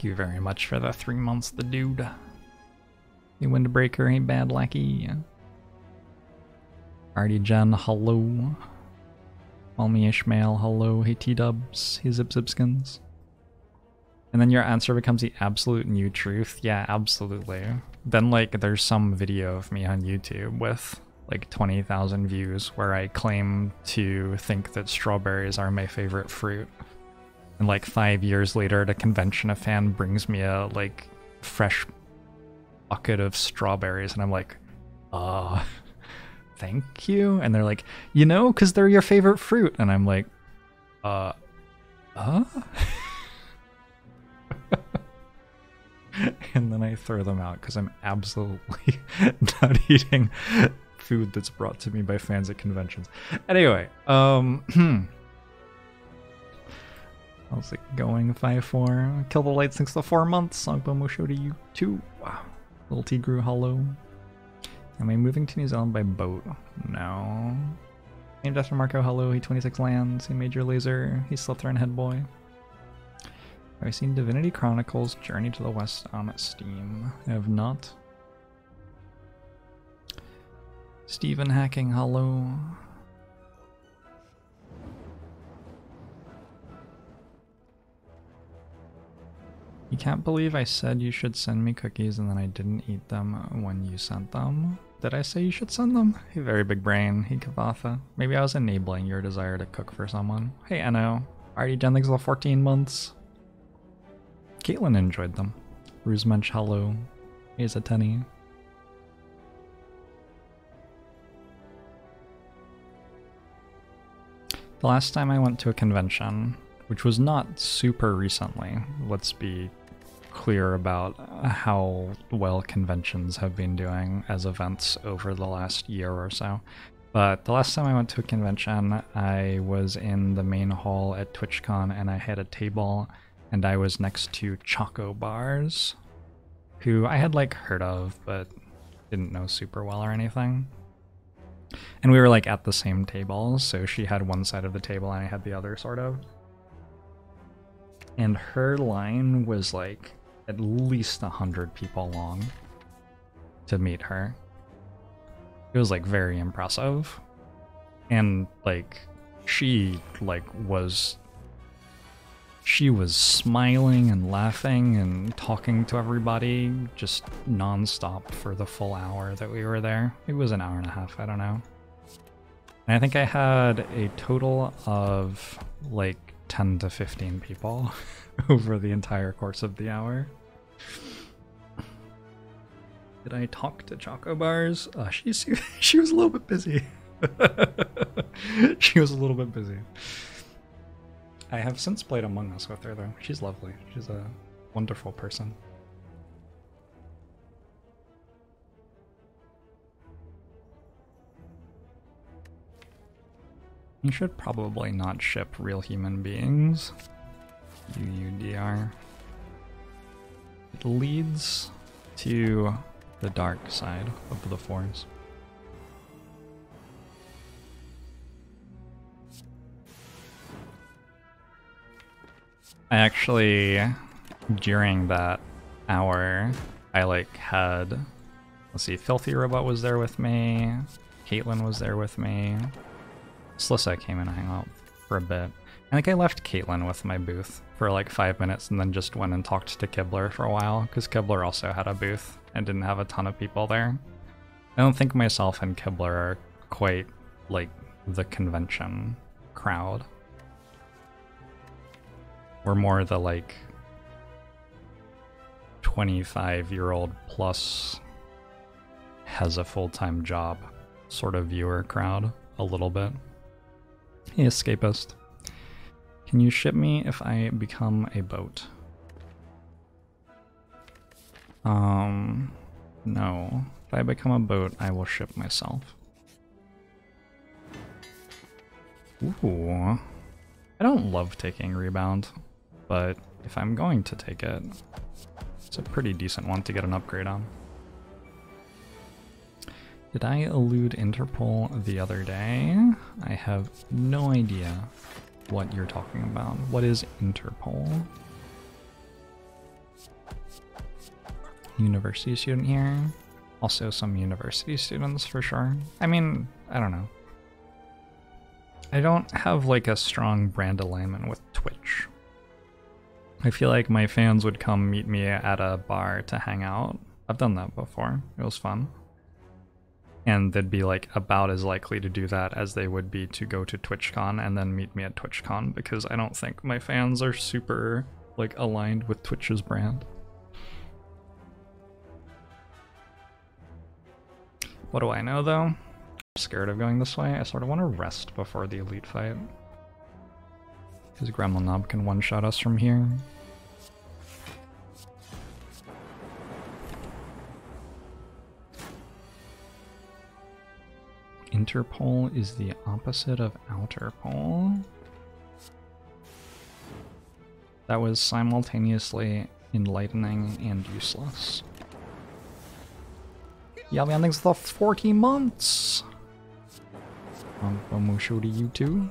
thank you very much for the three months, the dude. The Windbreaker, hey, Bad Lackey. Artie Jen, hello. Me Ishmael, hello. Hey, T-Dubs, hey, Zip Zipskins. And then your answer becomes the absolute new truth. Yeah, absolutely. Then, like, there's some video of me on YouTube with like 20,000 views where I claim to think that strawberries are my favorite fruit. And like five years later at a convention, a fan brings me a like fresh bucket of strawberries, and I'm like, uh, thank you. And they're like, you know, because they're your favorite fruit. And I'm like, uh, uh? and then I throw them out because I'm absolutely not eating food that's brought to me by fans at conventions. Anyway, um, how's it going? Five four. Kill the light since the four months. Songbomo show to you too. Wow. Little T grew hollow. Am I moving to New Zealand by boat? No. Named after Marco Hello, he 26 lands, he Major Laser, he's Slytherin head boy. Have I seen Divinity Chronicles Journey to the West on Steam? I have not. Stephen Hacking, hello. You can't believe I said you should send me cookies and then I didn't eat them when you sent them. Did I say you should send them? Hey, very big brain. Hey, Kavatha. Maybe I was enabling your desire to cook for someone. Hey, Eno. Already done things for 14 months. Caitlin enjoyed them. Ruzmensch, hello. Here's a tenny. The last time I went to a convention, which was not super recently, let's be clear about how well conventions have been doing as events over the last year or so. But the last time I went to a convention, I was in the main hall at TwitchCon and I had a table and I was next to Choco Bars, who I had like heard of but didn't know super well or anything. And we were like at the same table, so she had one side of the table and I had the other, sort of. And her line was like at least a hundred people long to meet her. It was like very impressive. And like she like was she was smiling and laughing and talking to everybody just nonstop for the full hour that we were there. It was an hour and a half, I don't know. And I think I had a total of like 10 to 15 people over the entire course of the hour. Did I talk to Choco Bars? Uh, she, she was a little bit busy. she was a little bit busy. I have since played Among Us with her, though. She's lovely. She's a wonderful person. You should probably not ship real human beings. UUDR. It leads to the dark side of the force. I actually, during that hour, I like had, let's see, Filthy Robot was there with me, Caitlin was there with me, Slissa came in and hung out for a bit. I think I left Caitlin with my booth for like five minutes and then just went and talked to Kibler for a while, because Kibler also had a booth and didn't have a ton of people there. I don't think myself and Kibler are quite like the convention crowd. We're more the like 25 year old plus has a full time job sort of viewer crowd, a little bit. Hey, escapist. Can you ship me if I become a boat? Um, no. If I become a boat, I will ship myself. Ooh. I don't love taking rebound but if I'm going to take it, it's a pretty decent one to get an upgrade on. Did I elude Interpol the other day? I have no idea what you're talking about. What is Interpol? university student here. Also some university students for sure. I mean, I don't know. I don't have like a strong brand alignment with Twitch. I feel like my fans would come meet me at a bar to hang out. I've done that before. It was fun. And they'd be like about as likely to do that as they would be to go to TwitchCon and then meet me at TwitchCon because I don't think my fans are super like aligned with Twitch's brand. What do I know though? I'm scared of going this way. I sort of want to rest before the elite fight. Because Gremlin Nob can one-shot us from here. Interpole is the opposite of outer pole. That was simultaneously enlightening and useless. Yeah, man, thanks for the 40 months! Um, Momusho to you too.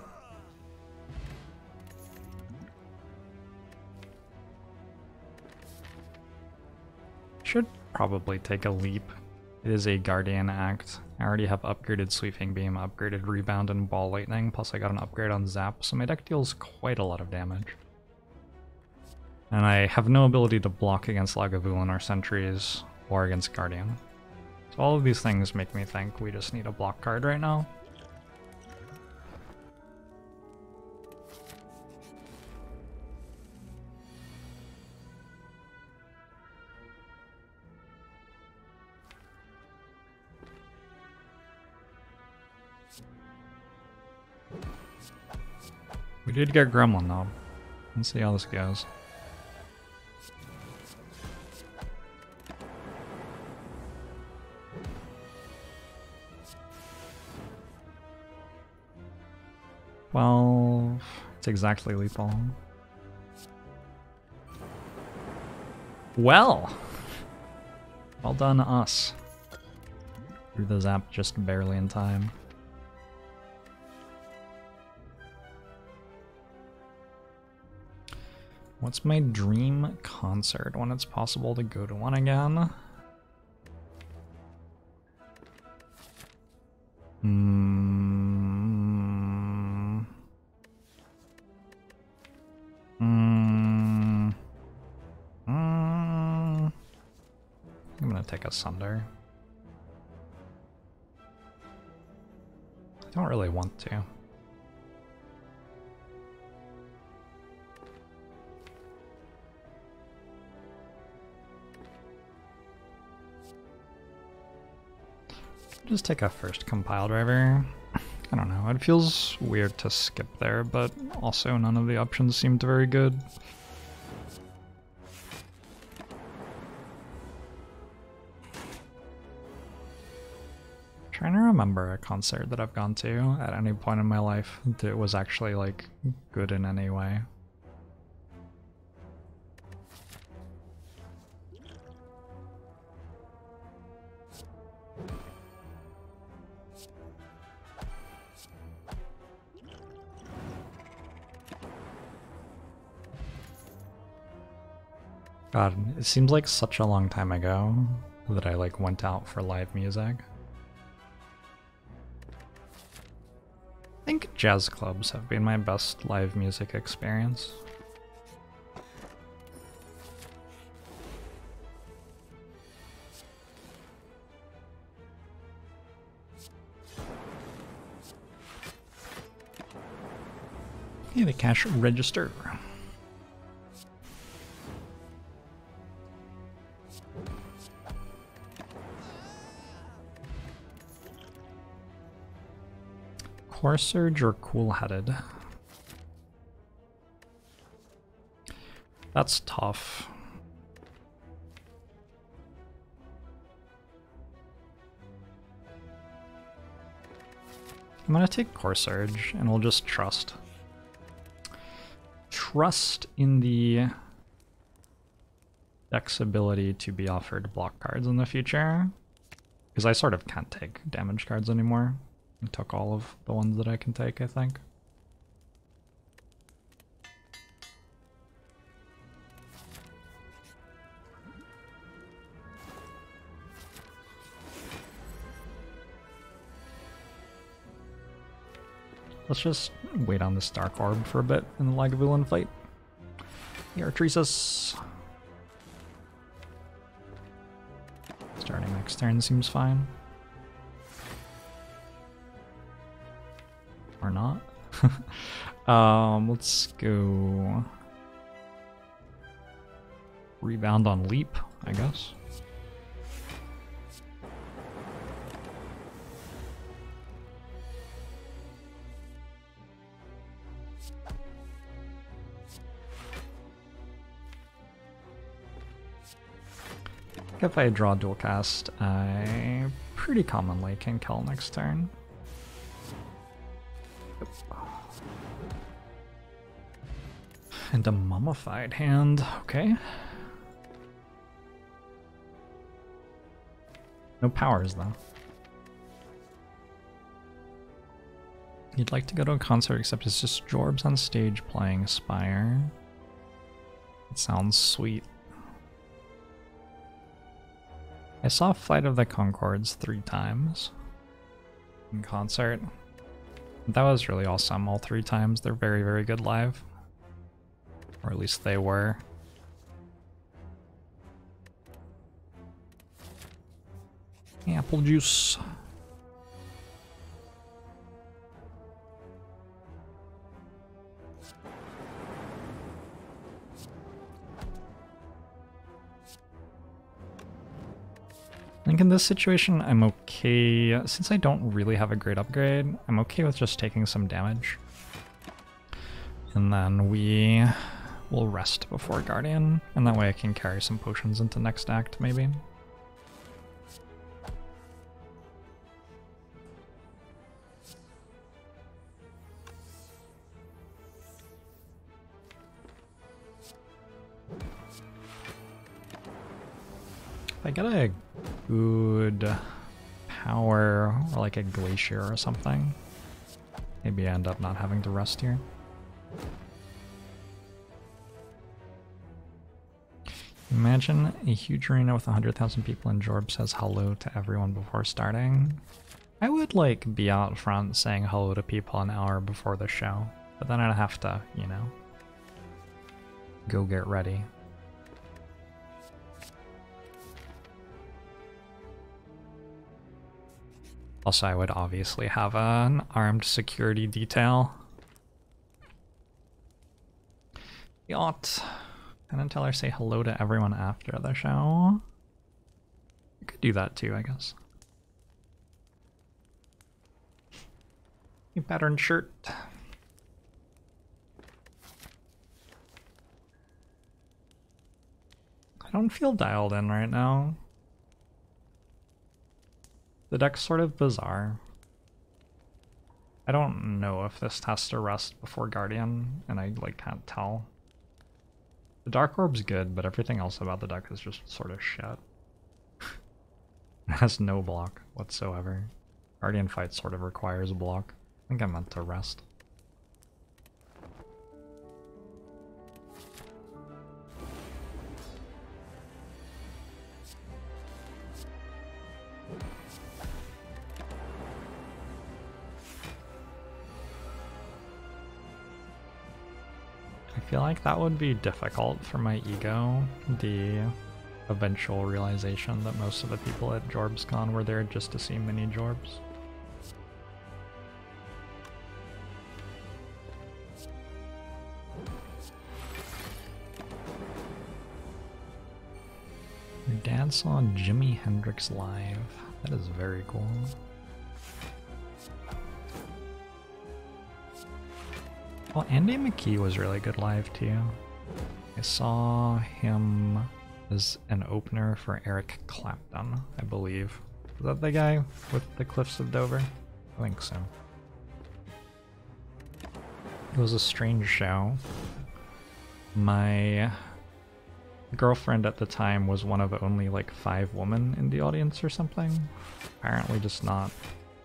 Should probably take a leap. It is a Guardian Act. I already have upgraded Sweeping Beam, upgraded Rebound, and Ball Lightning, plus I got an upgrade on Zap, so my deck deals quite a lot of damage. And I have no ability to block against Lagavulin or Sentries, or against Guardian. So all of these things make me think we just need a block card right now. We did get Gremlin though. Let's see how this goes. Well, it's exactly lethal. Well, well done us. Threw the zap just barely in time. What's my dream concert when it's possible to go to one again? Hmm. Hmm. I'm gonna take a Sunder. I don't really want to. Just take a first compile driver. I don't know, it feels weird to skip there, but also none of the options seemed very good. trying to remember a concert that I've gone to at any point in my life that was actually like good in any way. God, it seems like such a long time ago that I like went out for live music. I think jazz clubs have been my best live music experience. Okay, the cash register. Core Surge or Cool Headed? That's tough. I'm gonna take Core Surge and we'll just trust. Trust in the deck's ability to be offered block cards in the future. Because I sort of can't take damage cards anymore. I took all of the ones that I can take, I think. Let's just wait on the Dark Orb for a bit in the Lagavulin fight. Here, Tresus. Starting next turn seems fine. Or not. um, let's go... Rebound on Leap, I guess. If I draw dual cast, I pretty commonly can kill next turn. And a mummified hand, okay. No powers though. You'd like to go to a concert except it's just Jorbs on stage playing Spire. It sounds sweet. I saw Flight of the Conchords three times in concert. That was really awesome all three times. They're very, very good live. Or at least they were. Apple juice. Think in this situation, I'm okay. Since I don't really have a great upgrade, I'm okay with just taking some damage. And then we will rest before Guardian, and that way I can carry some potions into next act, maybe. I get a good power or like a glacier or something, maybe I end up not having to rest here. Imagine a huge arena with 100,000 people and Jorb says hello to everyone before starting. I would like be out front saying hello to people an hour before the show, but then I'd have to, you know, go get ready. I would obviously have an armed security detail. Yacht. And then tell her say hello to everyone after the show. You could do that too, I guess. Pattern shirt. I don't feel dialed in right now. The deck's sort of bizarre. I don't know if this has to rest before Guardian, and I like can't tell. The Dark Orb's good, but everything else about the deck is just sort of shit. it has no block whatsoever. Guardian fight sort of requires a block. I think I meant to rest. Like that would be difficult for my ego, the eventual realization that most of the people at JorbsCon were there just to see mini Jorbs. Your dad saw Jimi Hendrix live. That is very cool. Well, Andy McKee was really good live too. I saw him as an opener for Eric Clapton, I believe. Is that the guy with the Cliffs of Dover? I think so. It was a strange show. My girlfriend at the time was one of only like five women in the audience or something. Apparently just not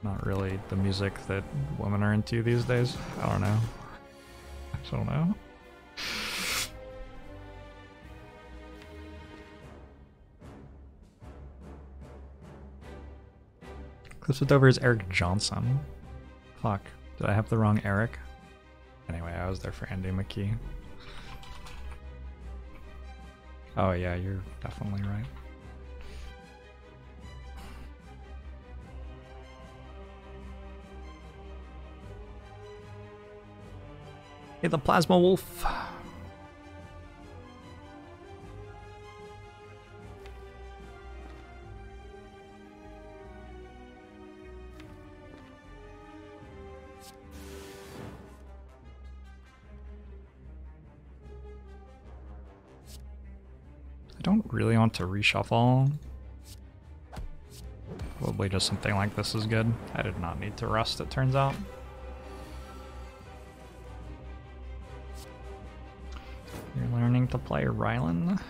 not really the music that women are into these days. I don't know. Don't know. Cliffs Dover is Eric Johnson. Fuck. Did I have the wrong Eric? Anyway, I was there for Andy McKee. Oh yeah, you're definitely right. Hey, the Plasma Wolf. I don't really want to reshuffle. Probably just something like this is good. I did not need to rust, it turns out. To play Rylynn?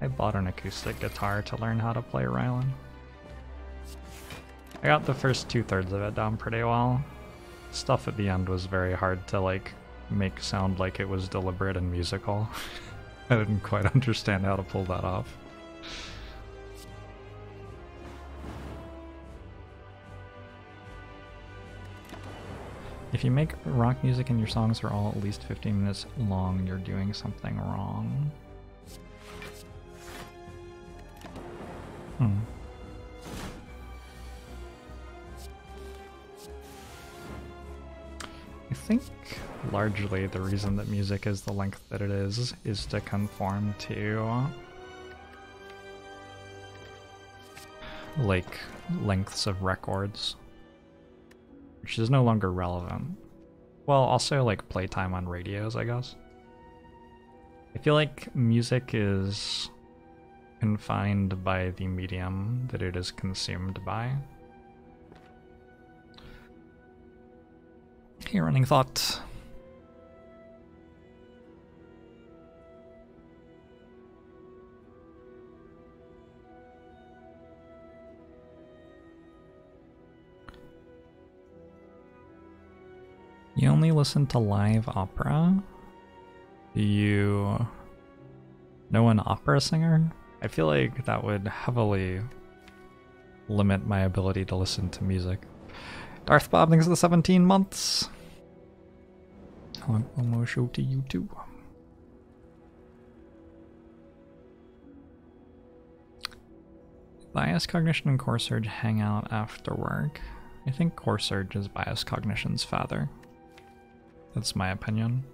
I bought an acoustic guitar to learn how to play Rylynn. I got the first two thirds of it down pretty well. Stuff at the end was very hard to like make sound like it was deliberate and musical. I didn't quite understand how to pull that off. If you make rock music and your songs are all at least 15 minutes long, you're doing something wrong. Hmm. I think largely the reason that music is the length that it is is to conform to like lengths of records which is no longer relevant. Well also like playtime on radios i guess. I feel like music is confined by the medium that it is consumed by. Hey, running thought. Only listen to live opera? Do you know an opera singer? I feel like that would heavily limit my ability to listen to music. Darth Bob, thanks for the 17 months. One more show to you too. Biased Cognition and Core Surge hang out after work. I think Core Surge is Biased Cognition's father. That's my opinion.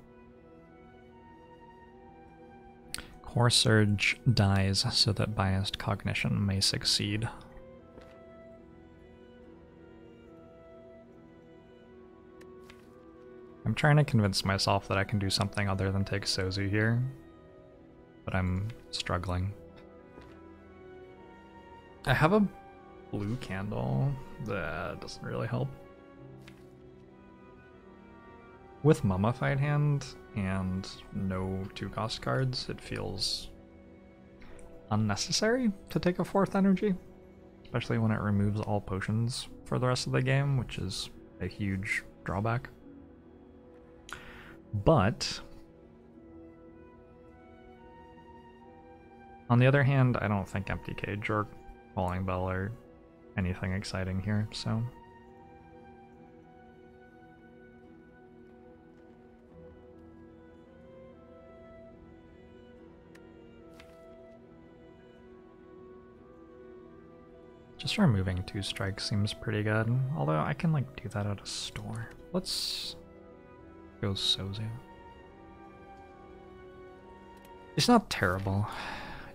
Core Surge dies so that Biased Cognition may succeed. I'm trying to convince myself that I can do something other than take Sozu here, but I'm struggling. I have a blue candle that doesn't really help. With Mummified Hand and no two cost cards, it feels unnecessary to take a fourth energy, especially when it removes all potions for the rest of the game, which is a huge drawback. But on the other hand, I don't think Empty Cage or Calling Bell are anything exciting here, so. Just removing two strikes seems pretty good, although I can like do that at a store. Let's go Sozu. It's not terrible.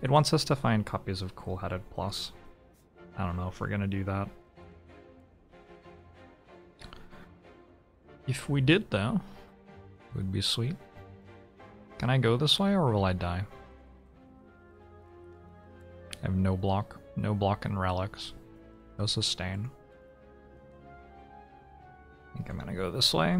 It wants us to find copies of Cool Headed Plus. I don't know if we're gonna do that. If we did though, it would be sweet. Can I go this way or will I die? I have no block, no block and relics, no sustain. I think I'm gonna go this way.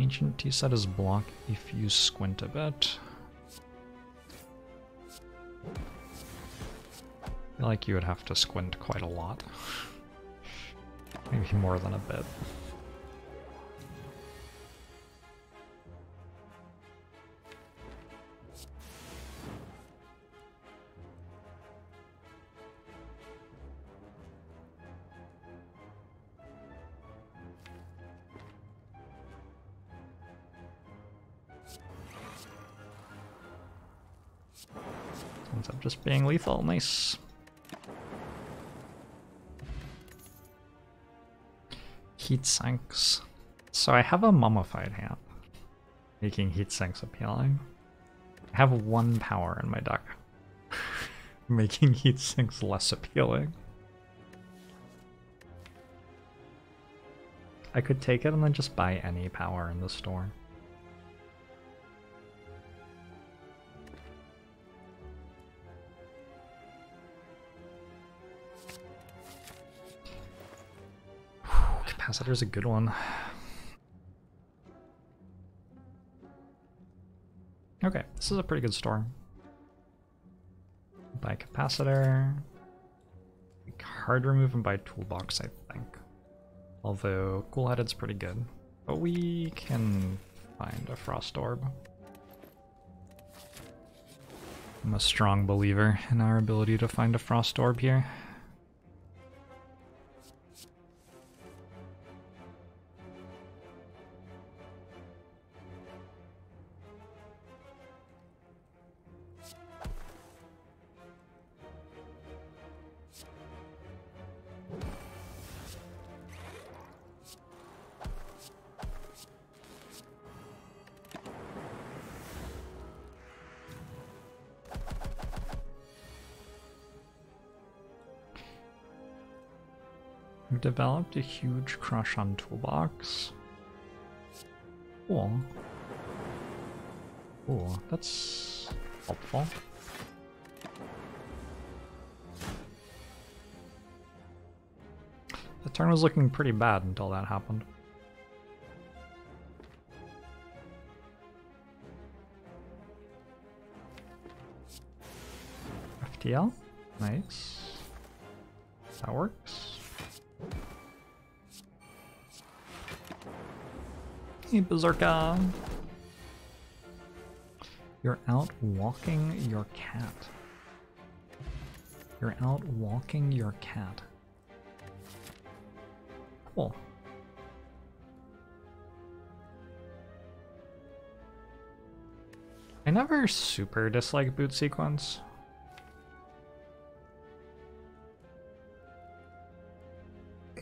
Ancient Tea Set is block if you squint a bit. Like you would have to squint quite a lot. Maybe more than a bit. Ends up just being lethal. Nice. Heat sinks. So I have a mummified hand, making heat sinks appealing. I have one power in my deck, making heat sinks less appealing. I could take it and then just buy any power in the store. Capacitor's a good one. Okay, this is a pretty good store. Buy capacitor. Card remove and buy toolbox, I think. Although cool-headed's pretty good. But we can find a frost orb. I'm a strong believer in our ability to find a frost orb here. Developed a huge crush on Toolbox. Cool. Cool, that's helpful. The turn was looking pretty bad until that happened. FTL? Nice. That works. Hey, Berserker! You're out walking your cat. You're out walking your cat. Cool. I never super dislike boot sequence.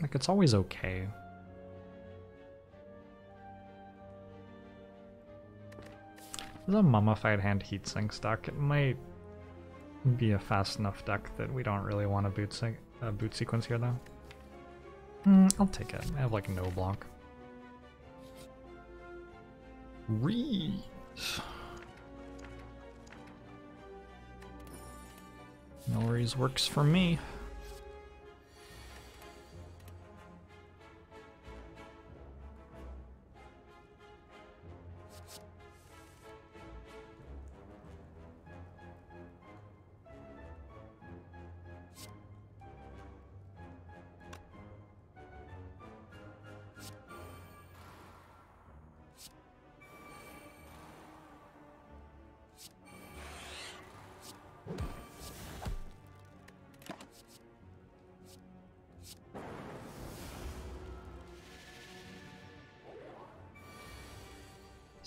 Like, it's always okay. The mummified hand heatsink deck. It might be a fast enough deck that we don't really want a boot, se uh, boot sequence here, though. Mm, I'll take it. I have like no block. Reed. No works for me.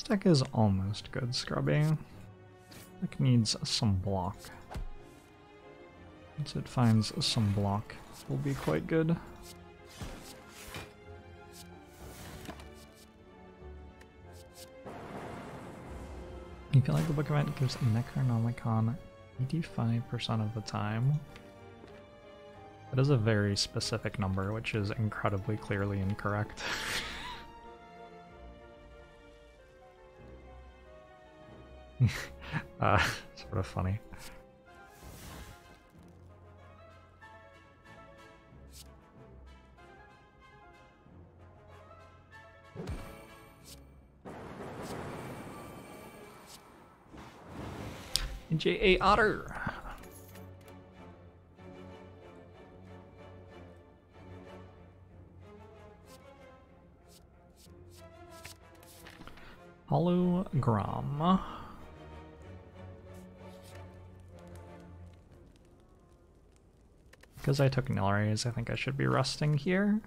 This deck is almost good, Scrubby. Deck needs some block. Once it finds some block, will be quite good. You feel like the book event gives Necronomicon 85% of the time. That is a very specific number, which is incredibly clearly incorrect. uh, sort of funny. J.A. Otter. Hollow Grom. Because I took Nilry's, I think I should be resting here.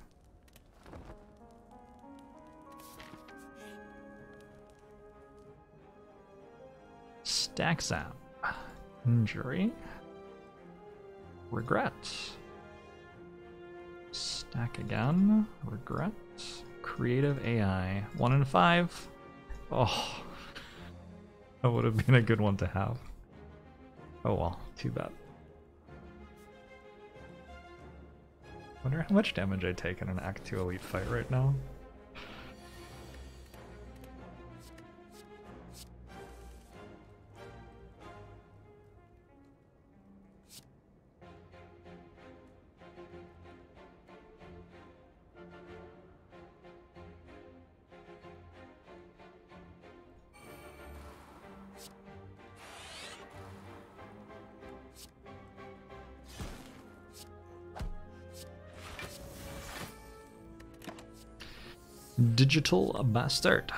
Stack Zap. Injury. Regret. Stack again. Regret. Creative AI. One in five. Oh. That would have been a good one to have. Oh well, too bad. Wonder how much damage I take in an Act 2 Elite fight right now. Digital Bastard.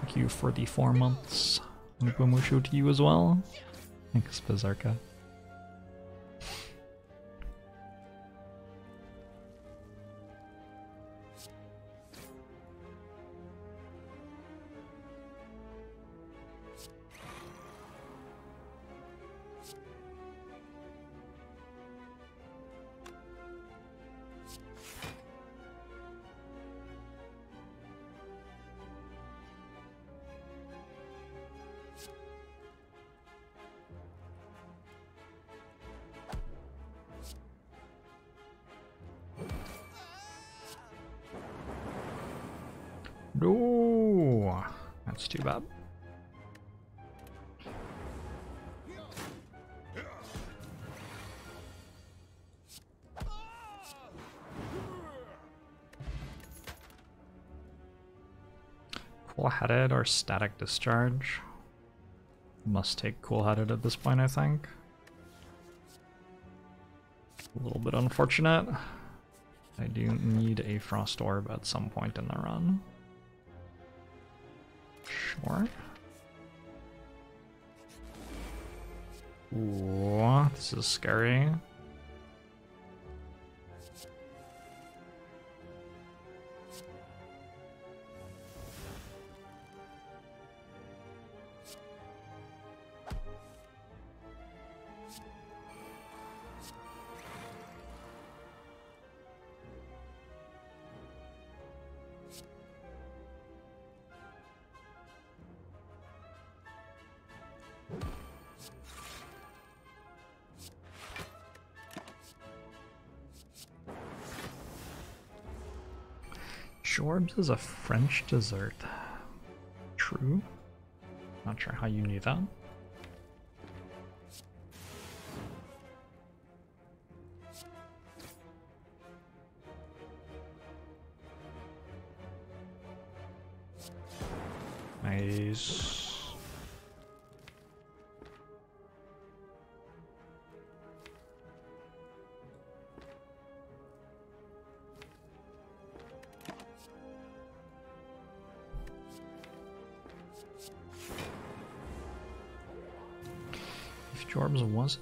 Thank you for the four months. Musho to you as well. Thanks, Bizarka. Cool-headed or static discharge? Must take cool-headed at this point, I think. A little bit unfortunate. I do need a frost orb at some point in the run. Sure. Ooh, this is scary. Jorbs is a French dessert. True. Not sure how you knew that.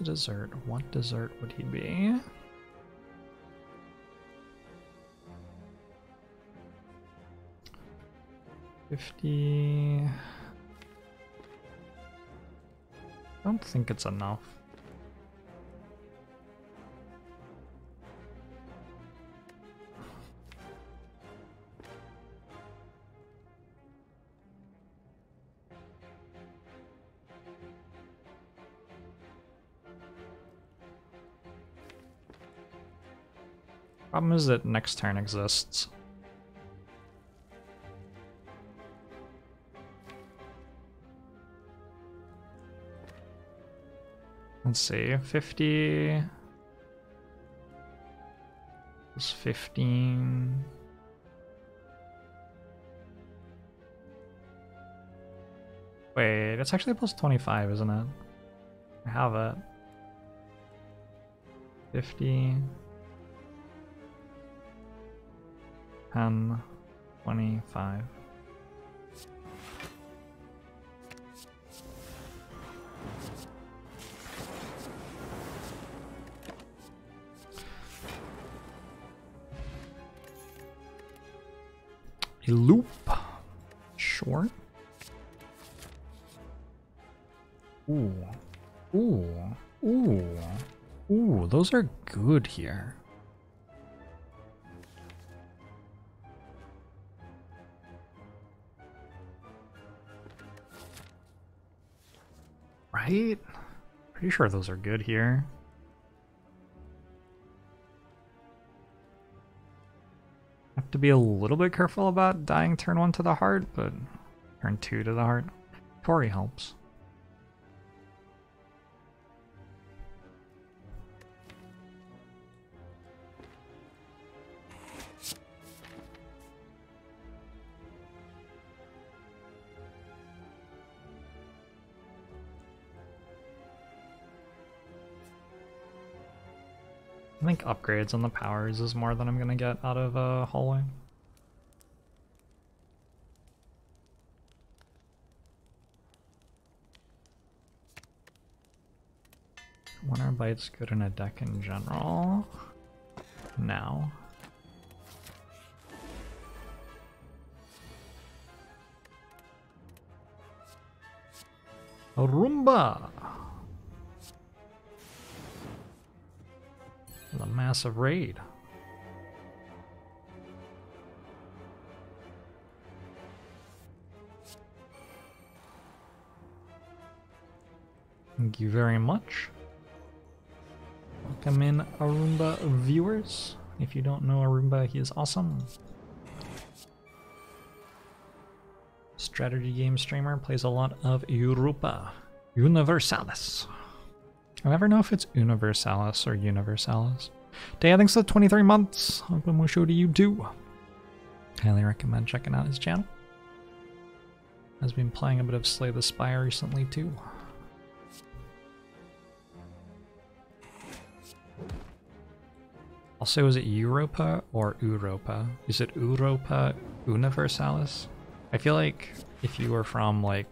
A dessert, what dessert would he be? Fifty. I don't think it's enough. Is that next turn exists. Let's see, 50 is 15. Wait, it's actually plus 25, isn't it? I have it. 50. 10, 25. A loop. short. Ooh. Ooh. Ooh. Ooh, those are good here. Right? Pretty sure those are good here. Have to be a little bit careful about dying turn one to the heart, but turn two to the heart. Torii helps. I think upgrades on the powers is more than I'm gonna get out of a uh, hallway. When are bites good in a deck in general? Now. Roomba! Massive raid. Thank you very much. Welcome in Arumba viewers. If you don't know Arumba, he is awesome. Strategy game streamer, plays a lot of Europa Universalis. I never know if it's Universalis or Universalis. Day, I think so. 23 months. Welcome Musho to you too. Highly recommend checking out his channel. Has been playing a bit of Slay the Spire recently too. Also, is it Europa or Europa? Is it Europa Universalis? I feel like if you were from like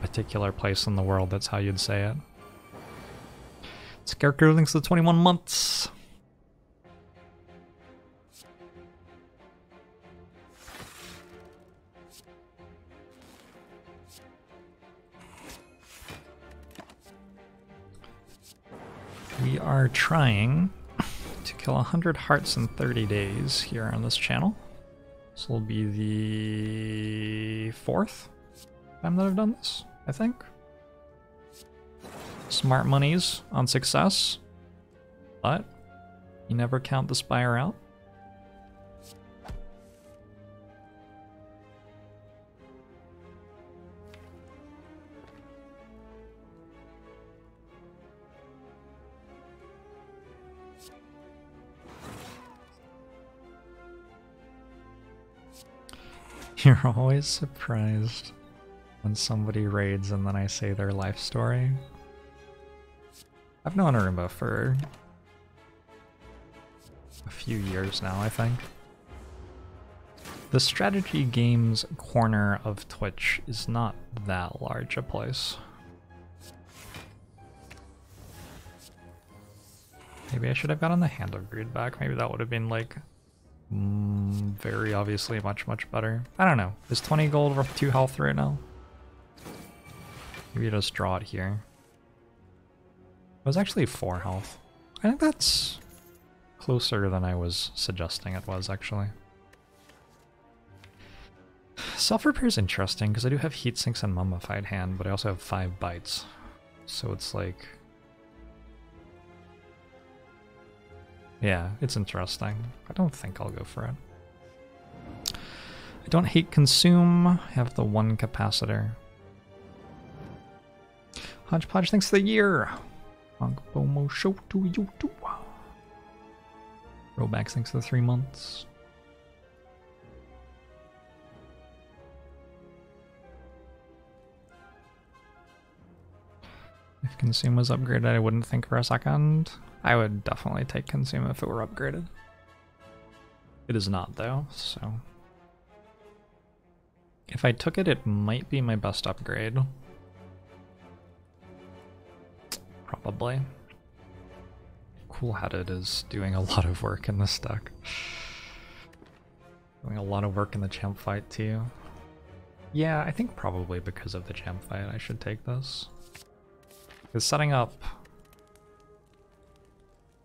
particular place in the world, that's how you'd say it. Scarecrow links to 21 months. We are trying to kill 100 hearts in 30 days here on this channel. This will be the fourth time that I've done this, I think. Smart monies on success, but you never count the spire out. You're always surprised when somebody raids and then I say their life story. I've known Arumba for a few years now, I think. The strategy games corner of Twitch is not that large a place. Maybe I should have gotten the hand of greed back. Maybe that would have been like mm, very obviously much, much better. I don't know. Is 20 gold worth 2 health right now? Maybe just draw it here. It was actually 4 health. I think that's closer than I was suggesting it was, actually. Self-repair is interesting, because I do have heat sinks and mummified hand, but I also have 5 bites. So it's like... Yeah, it's interesting. I don't think I'll go for it. I don't hate consume, I have the one capacitor. Hodgepodge, thanks for the year! Bomo show to you too. Robax, thanks for the three months. If Consume was upgraded, I wouldn't think for a second. I would definitely take Consume if it were upgraded. It is not though, so... If I took it, it might be my best upgrade. Probably. Cool Headed is doing a lot of work in this deck. Doing a lot of work in the champ fight too. Yeah, I think probably because of the champ fight I should take this. Because setting up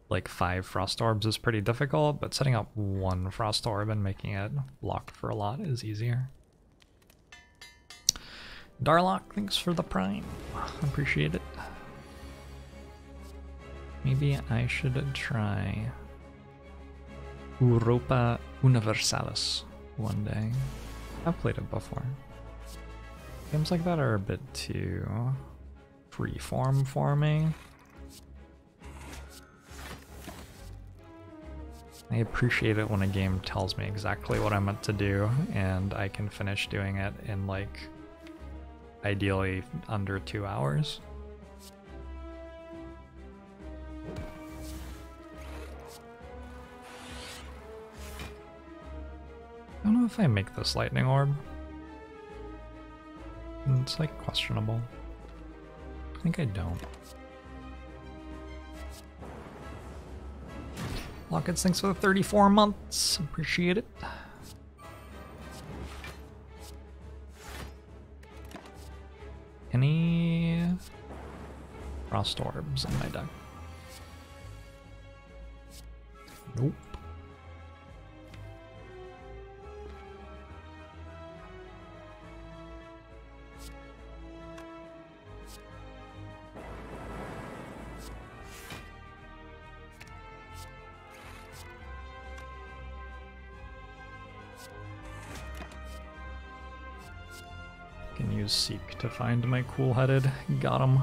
like five frost orbs is pretty difficult, but setting up one frost orb and making it block for a lot is easier. Darlock, thanks for the prime. Appreciate it. Maybe I should try Europa Universalis one day. I've played it before. Games like that are a bit too freeform for me. I appreciate it when a game tells me exactly what I'm meant to do and I can finish doing it in like ideally under two hours. I don't know if I make this lightning orb. It's like questionable. I think I don't. Lockets, thanks for the 34 months. Appreciate it. Any frost orbs in my deck? Nope. Can use Seek to find my cool-headed. Got him.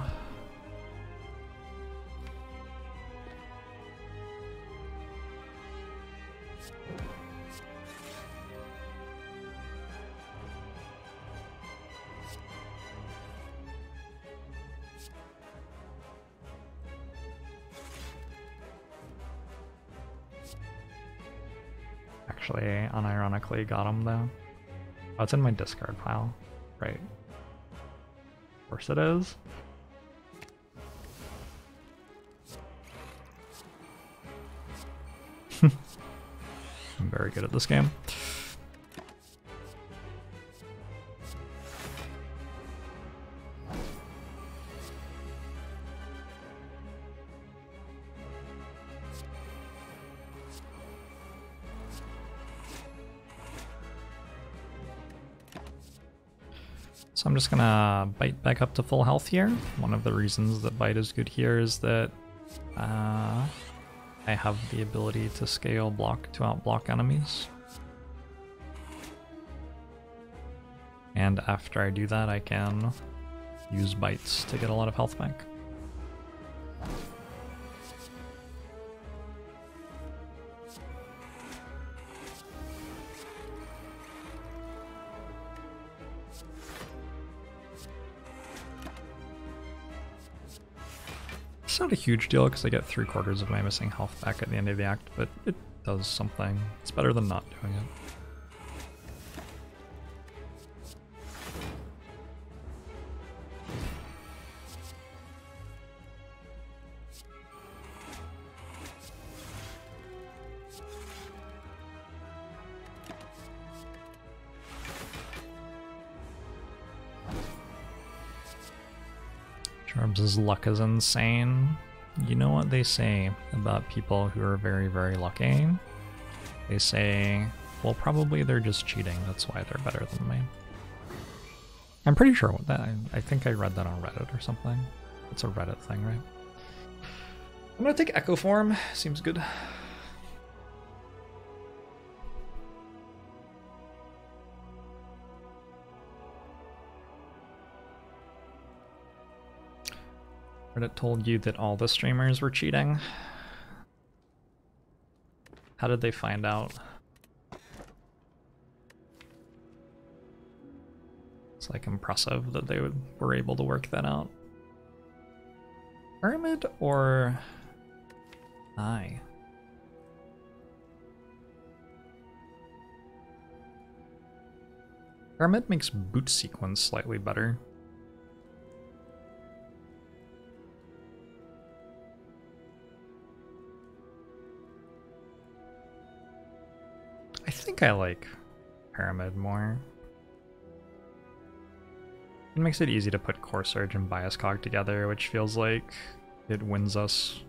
Actually, unironically got him though. Oh, it's in my discard pile. Right. Of course it is. I'm very good at this game. Gonna bite back up to full health here. One of the reasons that bite is good here is that uh, I have the ability to scale block to outblock enemies. And after I do that, I can use bites to get a lot of health back. Huge deal because I get three quarters of my missing health back at the end of the act, but it does something. It's better than not doing it. Jorbs' luck is insane. You know what they say about people who are very, very lucky? They say, well, probably they're just cheating. That's why they're better than me. I'm pretty sure what that. I, I think I read that on Reddit or something. It's a Reddit thing, right? I'm gonna take Echo Form. Seems good. Reddit told you that all the streamers were cheating. How did they find out? It's like impressive that they would, were able to work that out. Pyramid or Eye? Pyramid makes boot sequence slightly better. Think I like Pyramid more. It makes it easy to put Core Surge and Bias Cog together, which feels like it wins us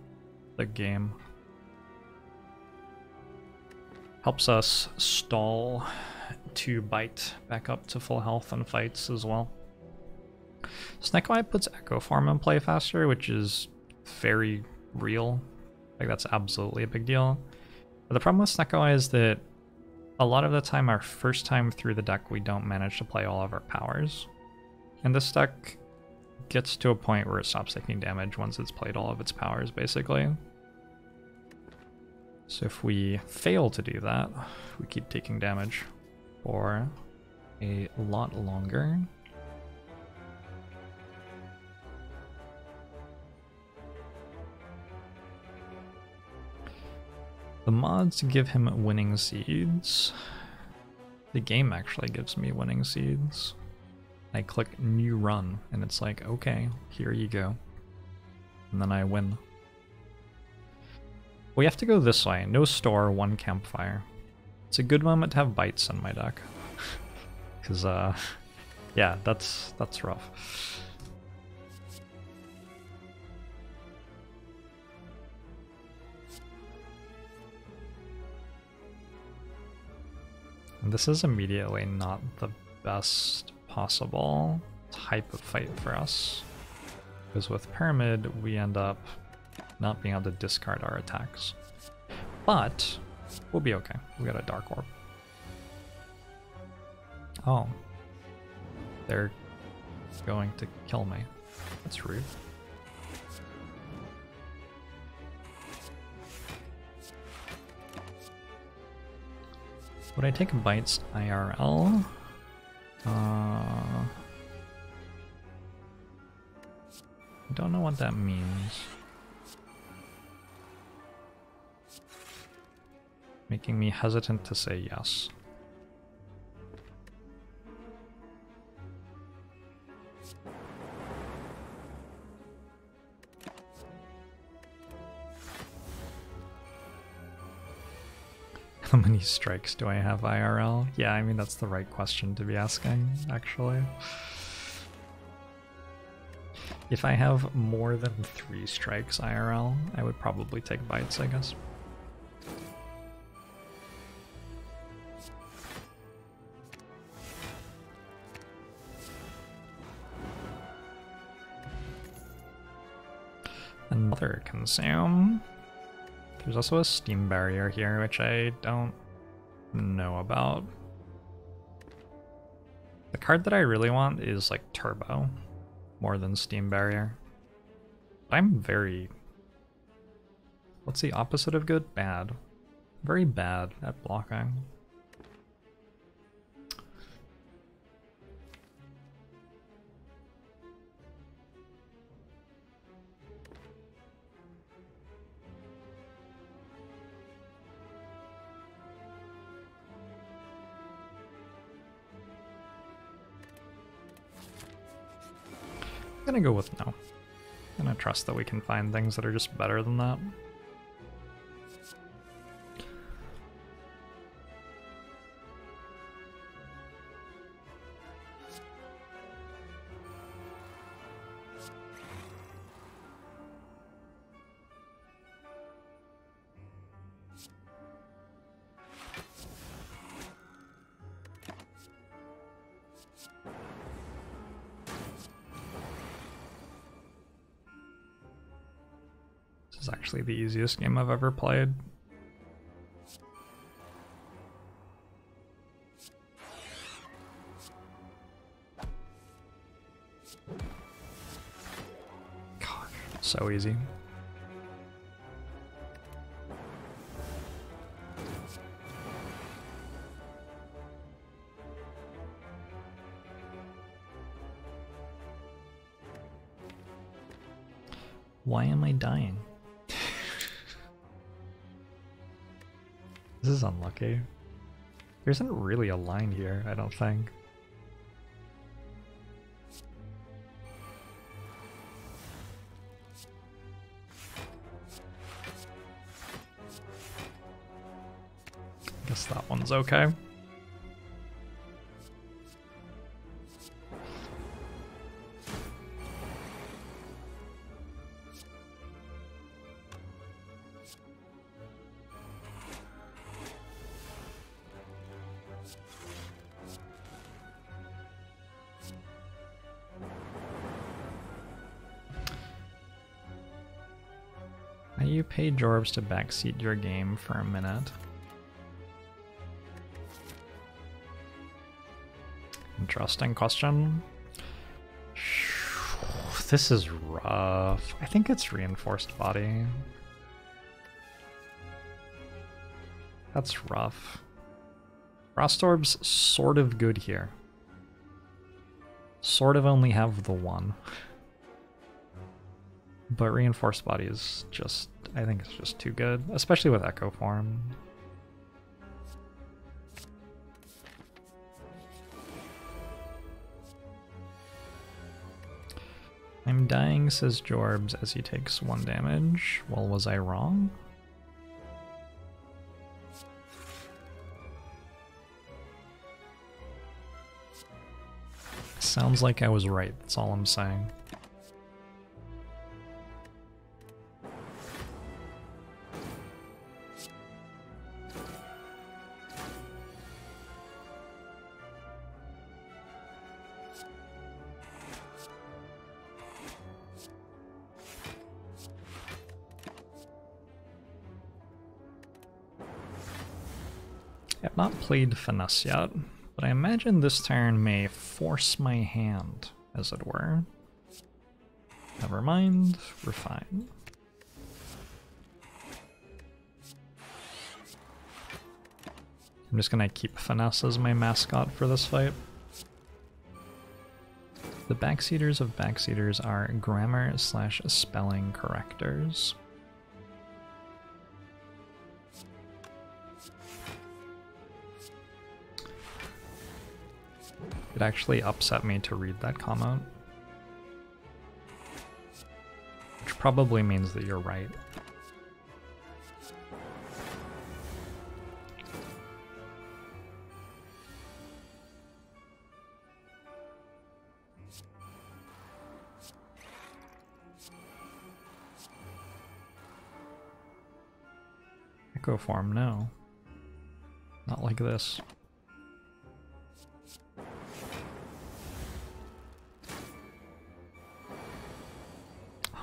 the game. Helps us stall to bite back up to full health in fights as well. Snecko puts Echo Form in play faster, which is very real. Like that's absolutely a big deal. But the problem with Snecko is that a lot of the time, our first time through the deck, we don't manage to play all of our powers. And this deck gets to a point where it stops taking damage once it's played all of its powers, basically. So if we fail to do that, we keep taking damage for a lot longer. The mods give him winning seeds. The game actually gives me winning seeds. I click new run and it's like, okay, here you go. And then I win. We have to go this way. No store, one campfire. It's a good moment to have bites in my deck. Cause uh yeah, that's that's rough. This is immediately not the best possible type of fight for us. Because with Pyramid, we end up not being able to discard our attacks. But, we'll be okay. We got a Dark Orb. Oh. They're going to kill me. That's rude. Would I take bites IRL? Uh, I don't know what that means. Making me hesitant to say yes. How many strikes do I have IRL? Yeah, I mean, that's the right question to be asking, actually. If I have more than three strikes IRL, I would probably take bites, I guess. Another consume. There's also a steam barrier here, which I don't know about. The card that I really want is like Turbo, more than Steam Barrier. I'm very... What's the opposite of good? Bad. Very bad at blocking. Gonna go with no. I'm gonna trust that we can find things that are just better than that. Is actually the easiest game I've ever played. So easy. There isn't really a line here, I don't think. Guess that one's okay. To backseat your game for a minute? Interesting question. This is rough. I think it's reinforced body. That's rough. Frost Orb's sort of good here. Sort of only have the one. But Reinforced Body is just, I think it's just too good, especially with Echo Form. I'm dying, says Jorbs, as he takes one damage. Well, was I wrong? Sounds like I was right, that's all I'm saying. Played Finesse yet, but I imagine this turn may force my hand, as it were. Never mind, we're fine. I'm just gonna keep Finesse as my mascot for this fight. The backseaters of backseaters are grammar slash spelling correctors. Actually upset me to read that comment. Which probably means that you're right. Echo form, no. Not like this.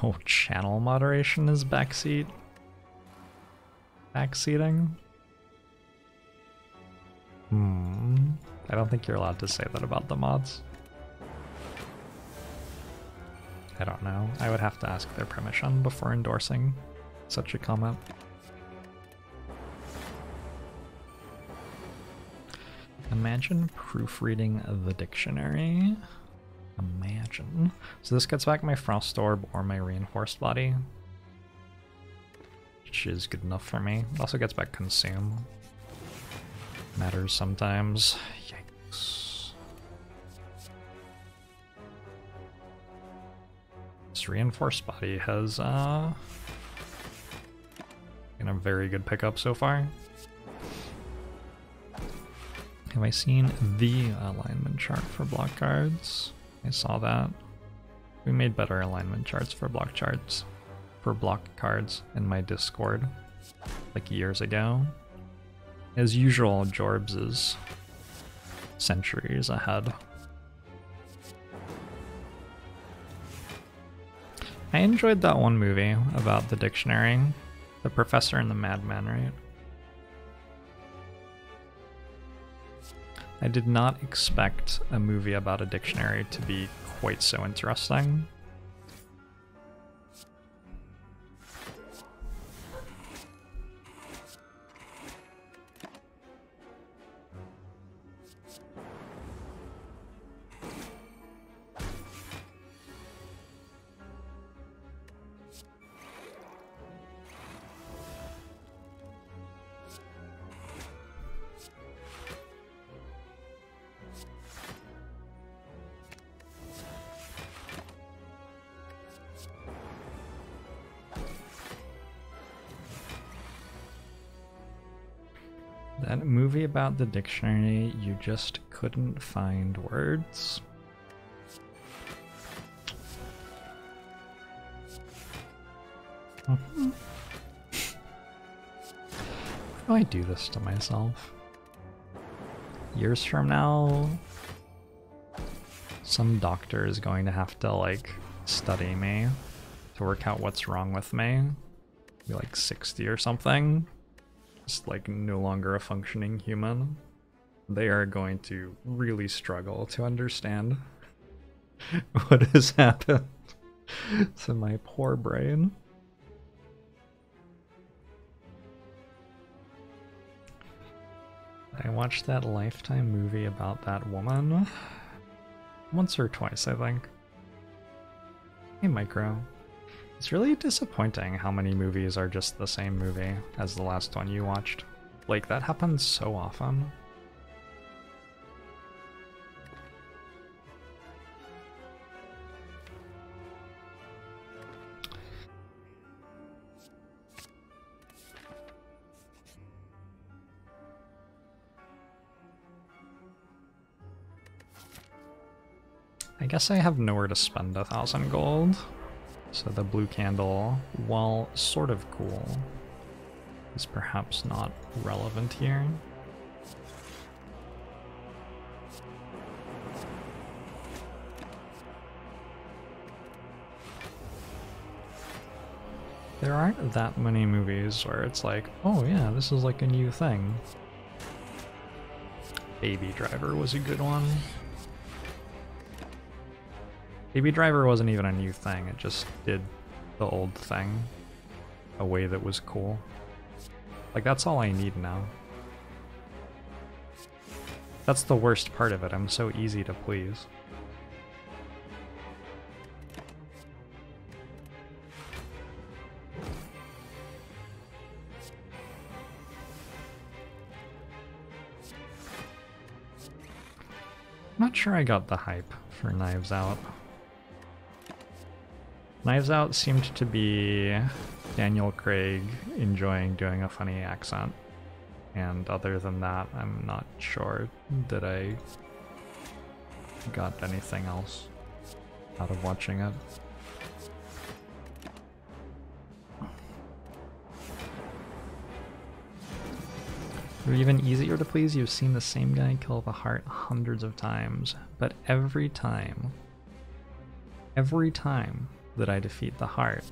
Oh, channel moderation is backseat. Backseating? Hmm. I don't think you're allowed to say that about the mods. I don't know. I would have to ask their permission before endorsing such a comment. Imagine proofreading the dictionary. Imagine. So this gets back my Frost Orb or my Reinforced Body. Which is good enough for me. It also gets back Consume. Matters sometimes. Yikes. This Reinforced Body has uh, been a very good pickup so far. Have I seen the alignment chart for block cards? I saw that. We made better alignment charts for block charts, for block cards in my Discord, like years ago. As usual, Jorbs is centuries ahead. I enjoyed that one movie about the dictionary, The Professor and the Madman, right? I did not expect a movie about a dictionary to be quite so interesting. About the dictionary, you just couldn't find words. Hmm. Why do I do this to myself? Years from now, some doctor is going to have to like study me to work out what's wrong with me be like 60 or something, just like no longer a functioning human, they are going to really struggle to understand what has happened to my poor brain. I watched that Lifetime movie about that woman once or twice, I think. Hey, Micro. It's really disappointing how many movies are just the same movie as the last one you watched. Like, that happens so often. I guess I have nowhere to spend a thousand gold. So the blue candle, while sort of cool, is perhaps not relevant here. There aren't that many movies where it's like, oh yeah, this is like a new thing. Baby Driver was a good one. Baby Driver wasn't even a new thing, it just did the old thing a way that was cool. Like, that's all I need now. That's the worst part of it, I'm so easy to please. Not sure I got the hype for Knives Out. Knives Out seemed to be Daniel Craig enjoying doing a funny accent. And other than that, I'm not sure that I got anything else out of watching it. Or even easier to please, you've seen the same guy kill the heart hundreds of times, but every time, every time that I defeat the heart,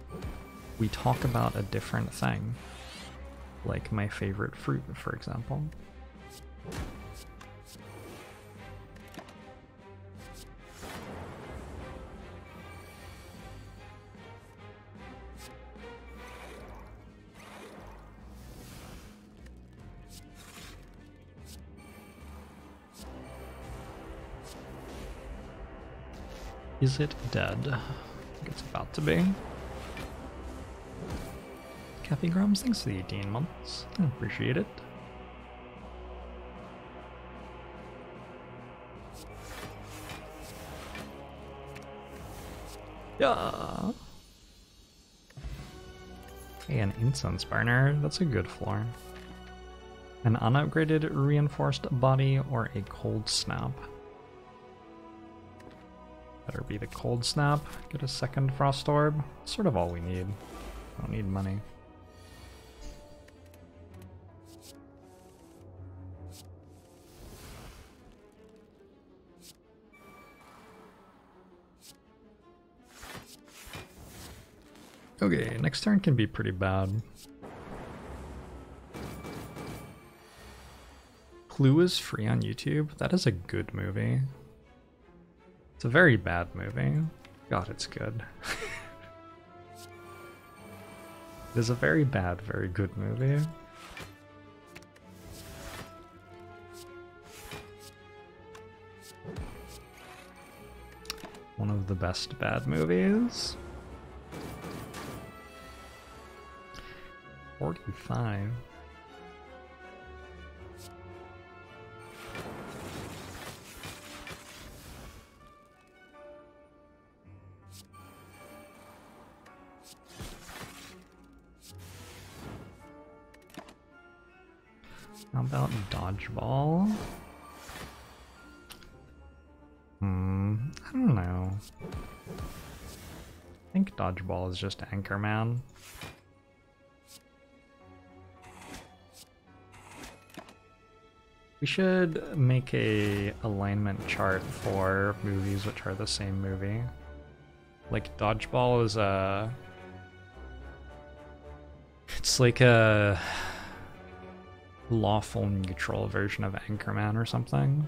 we talk about a different thing. Like my favorite fruit, for example. Is it dead? About to be. Kathy Grums, thanks for the 18 months. I appreciate it. Yeah. Hey, an incense burner. That's a good floor. An unupgraded reinforced body or a cold snap. Better be the cold snap. Get a second frost orb. Sort of all we need. Don't need money. Okay, next turn can be pretty bad. Clue is free on YouTube. That is a good movie. It's a very bad movie. God, it's good. it is a very bad, very good movie. One of the best bad movies. 45. Dodgeball? Hmm, I don't know. I think dodgeball is just Anchorman. We should make a alignment chart for movies which are the same movie. Like Dodgeball is a It's like a lawful neutral version of Anchorman or something.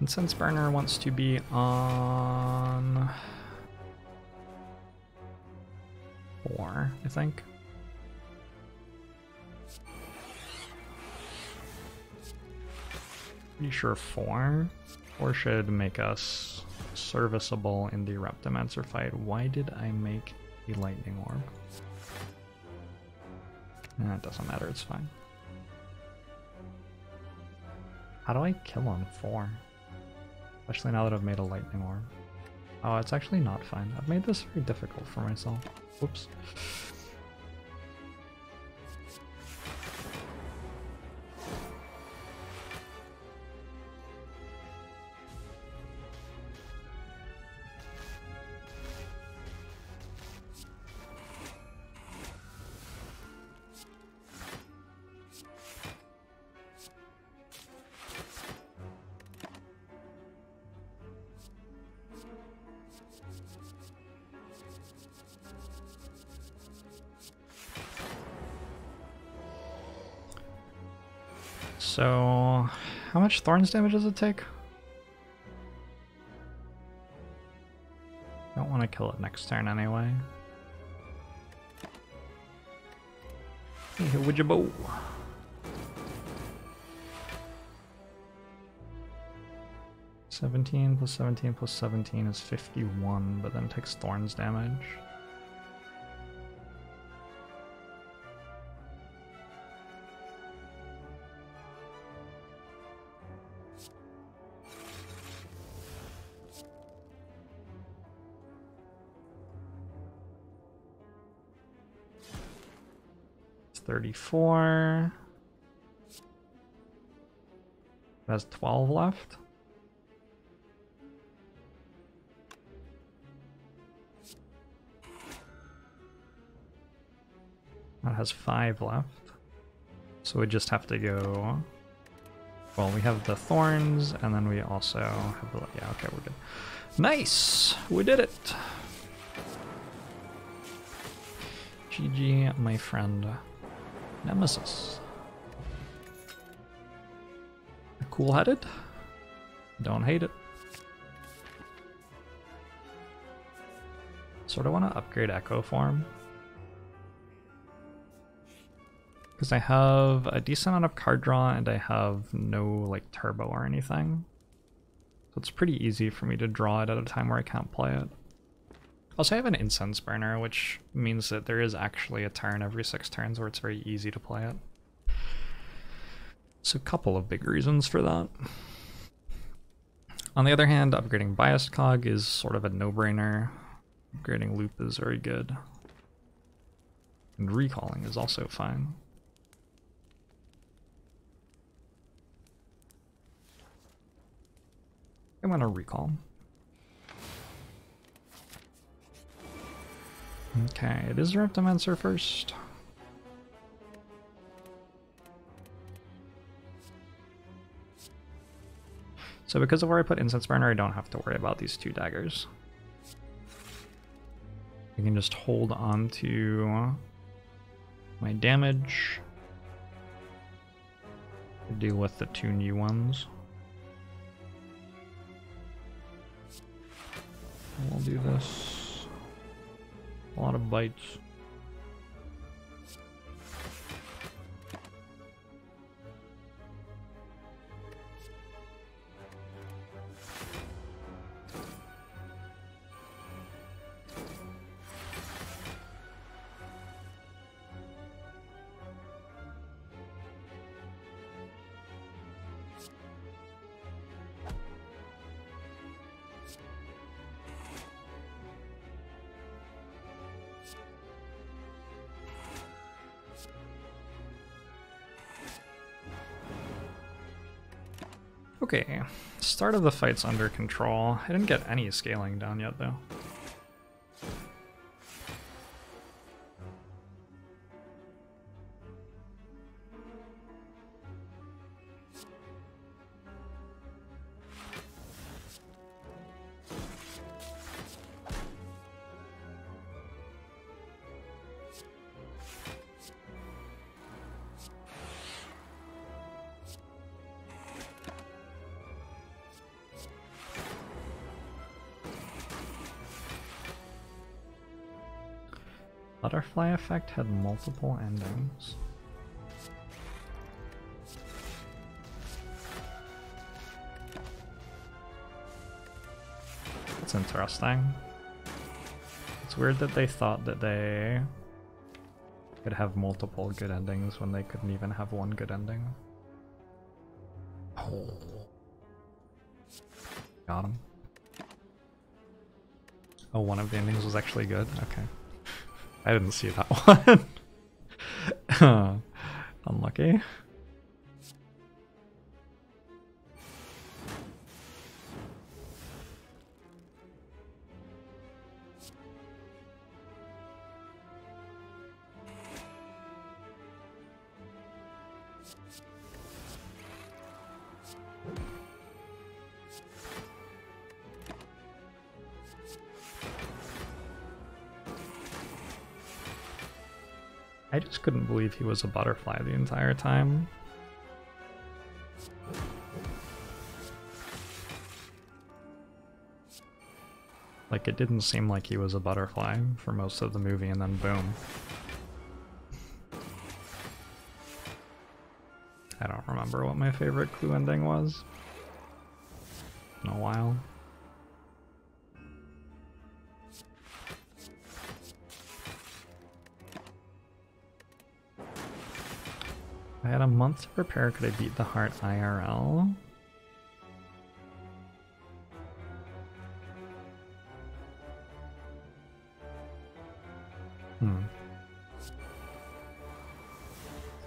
Incense burner wants to be on four, I think. Pretty sure four. Four should make us serviceable in the Reptomancer fight. Why did I make a lightning orb? Eh, it doesn't matter, it's fine. How do I kill on four? Especially now that I've made a lightning orb. Oh, it's actually not fine. I've made this very difficult for myself. Whoops. Thorns damage does it take? Don't want to kill it next turn anyway. Hey, would you bow? Seventeen plus seventeen plus seventeen is fifty-one, but then it takes thorns damage. 34. It has 12 left. That has 5 left. So we just have to go... Well, we have the thorns, and then we also have the... Yeah, okay, we're good. Nice! We did it! GG, my friend. Nemesis. Cool headed. Don't hate it. Sort of want to upgrade Echo Form. Because I have a decent amount of card draw and I have no like turbo or anything. So it's pretty easy for me to draw it at a time where I can't play it. Also, I have an incense burner, which means that there is actually a turn every six turns where it's very easy to play it. So a couple of big reasons for that. On the other hand, upgrading Biased Cog is sort of a no-brainer. Upgrading Loop is very good. And recalling is also fine. I'm gonna recall. Okay, it is Reptomancer first. So because of where I put Incense Burner, I don't have to worry about these two daggers. I can just hold on to my damage. Deal with the two new ones. We'll do this. A lot of bites. Start of the fight's under control. I didn't get any scaling down yet, though. Effect had multiple endings. That's interesting. It's weird that they thought that they could have multiple good endings when they couldn't even have one good ending. Got him. Oh, one of the endings was actually good? Okay. I didn't see that one. Unlucky. Believe he was a butterfly the entire time. Like, it didn't seem like he was a butterfly for most of the movie, and then boom. I don't remember what my favorite clue ending was. In a while. A month to prepare, could I beat the heart IRL? Hmm.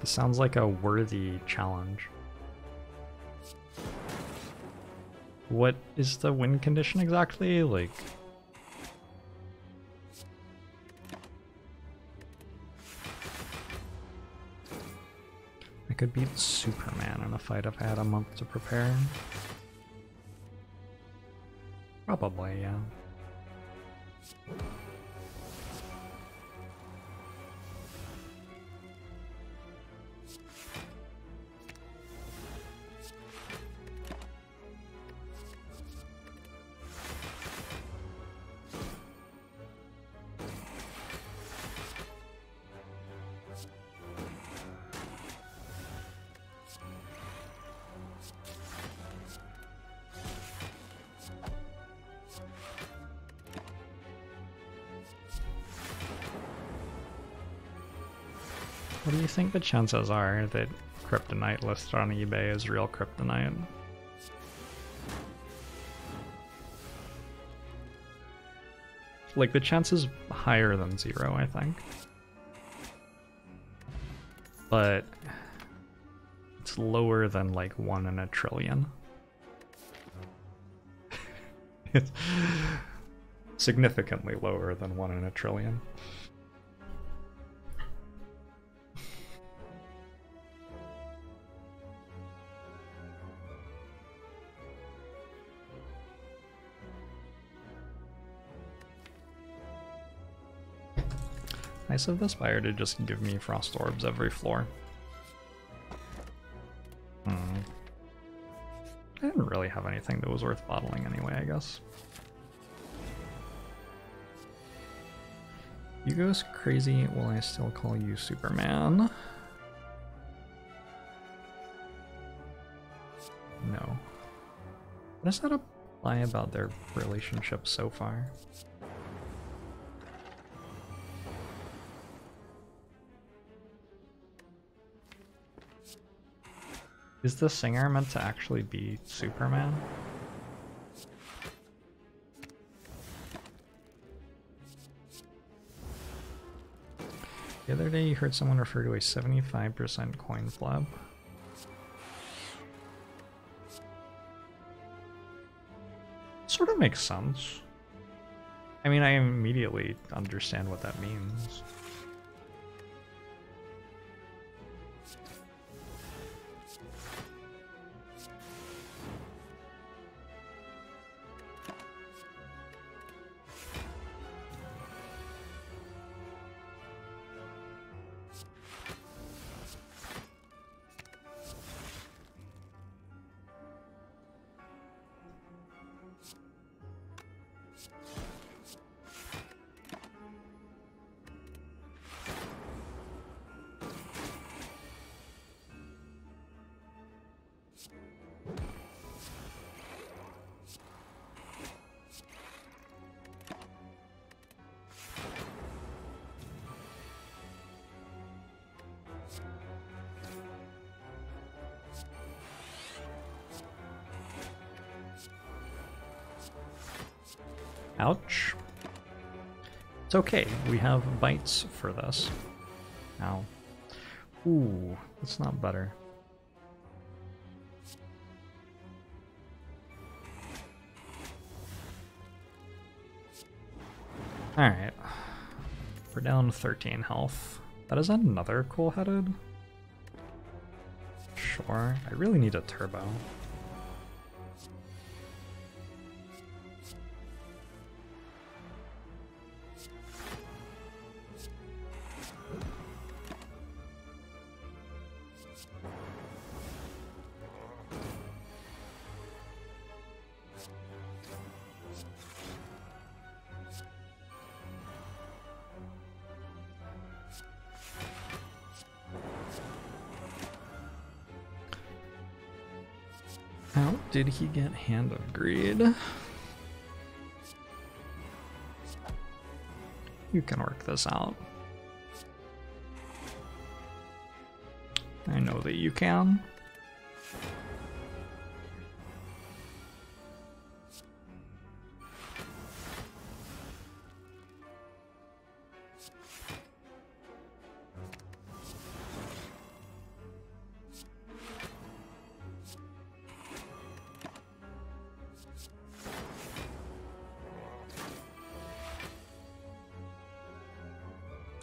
This sounds like a worthy challenge. What is the win condition exactly? Like... could beat Superman in a fight if I had a month to prepare. Probably, yeah. Chances are that kryptonite listed on eBay is real kryptonite? Like, the chance is higher than zero, I think. But it's lower than like one in a trillion. it's significantly lower than one in a trillion. Nice of the Spire to just give me Frost Orbs every floor. Hmm. I didn't really have anything that was worth bottling anyway, I guess. You goes crazy, will I still call you Superman? No. What does that apply about their relationship so far? Is the singer meant to actually be Superman? The other day you heard someone refer to a 75% coin flip. Sort of makes sense. I mean, I immediately understand what that means. Okay, we have bites for this. Ow. Ooh, that's not better. Alright. We're down 13 health. That is another cool-headed? Sure. I really need a turbo. Did he get Hand of Greed? You can work this out. I know that you can.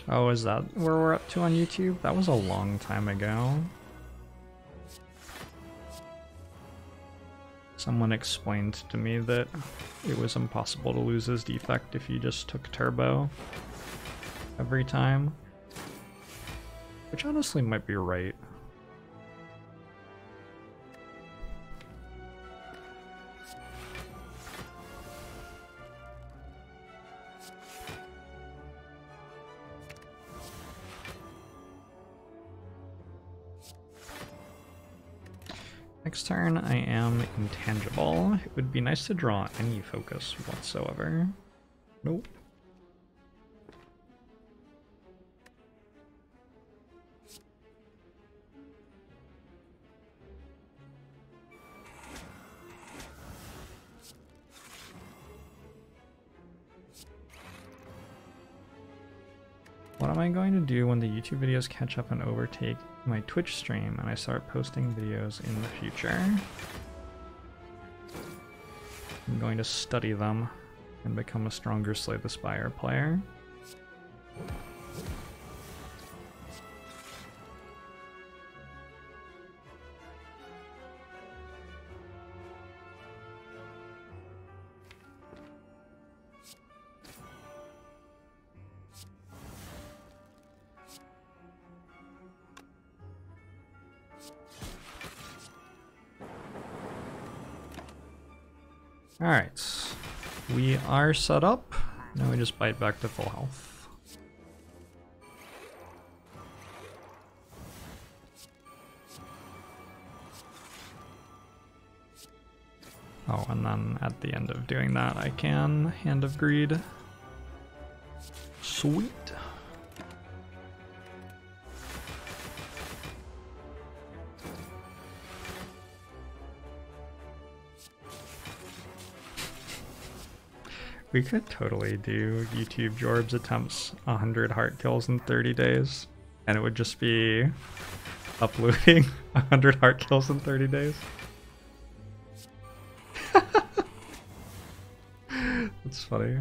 Oh, is that where we're up to on YouTube? That was a long time ago. Someone explained to me that it was impossible to lose his defect if you just took turbo every time. Which honestly might be right. Next turn, I am intangible. It would be nice to draw any focus whatsoever. Nope. I going to do when the YouTube videos catch up and overtake my Twitch stream and I start posting videos in the future? I'm going to study them and become a stronger Slay the Spire player. Are set up. Now we just bite back to full health. Oh, and then at the end of doing that, I can Hand of Greed. Sweet. We could totally do YouTube Jorbs attempts 100 heart kills in 30 days, and it would just be uploading 100 heart kills in 30 days. That's funny.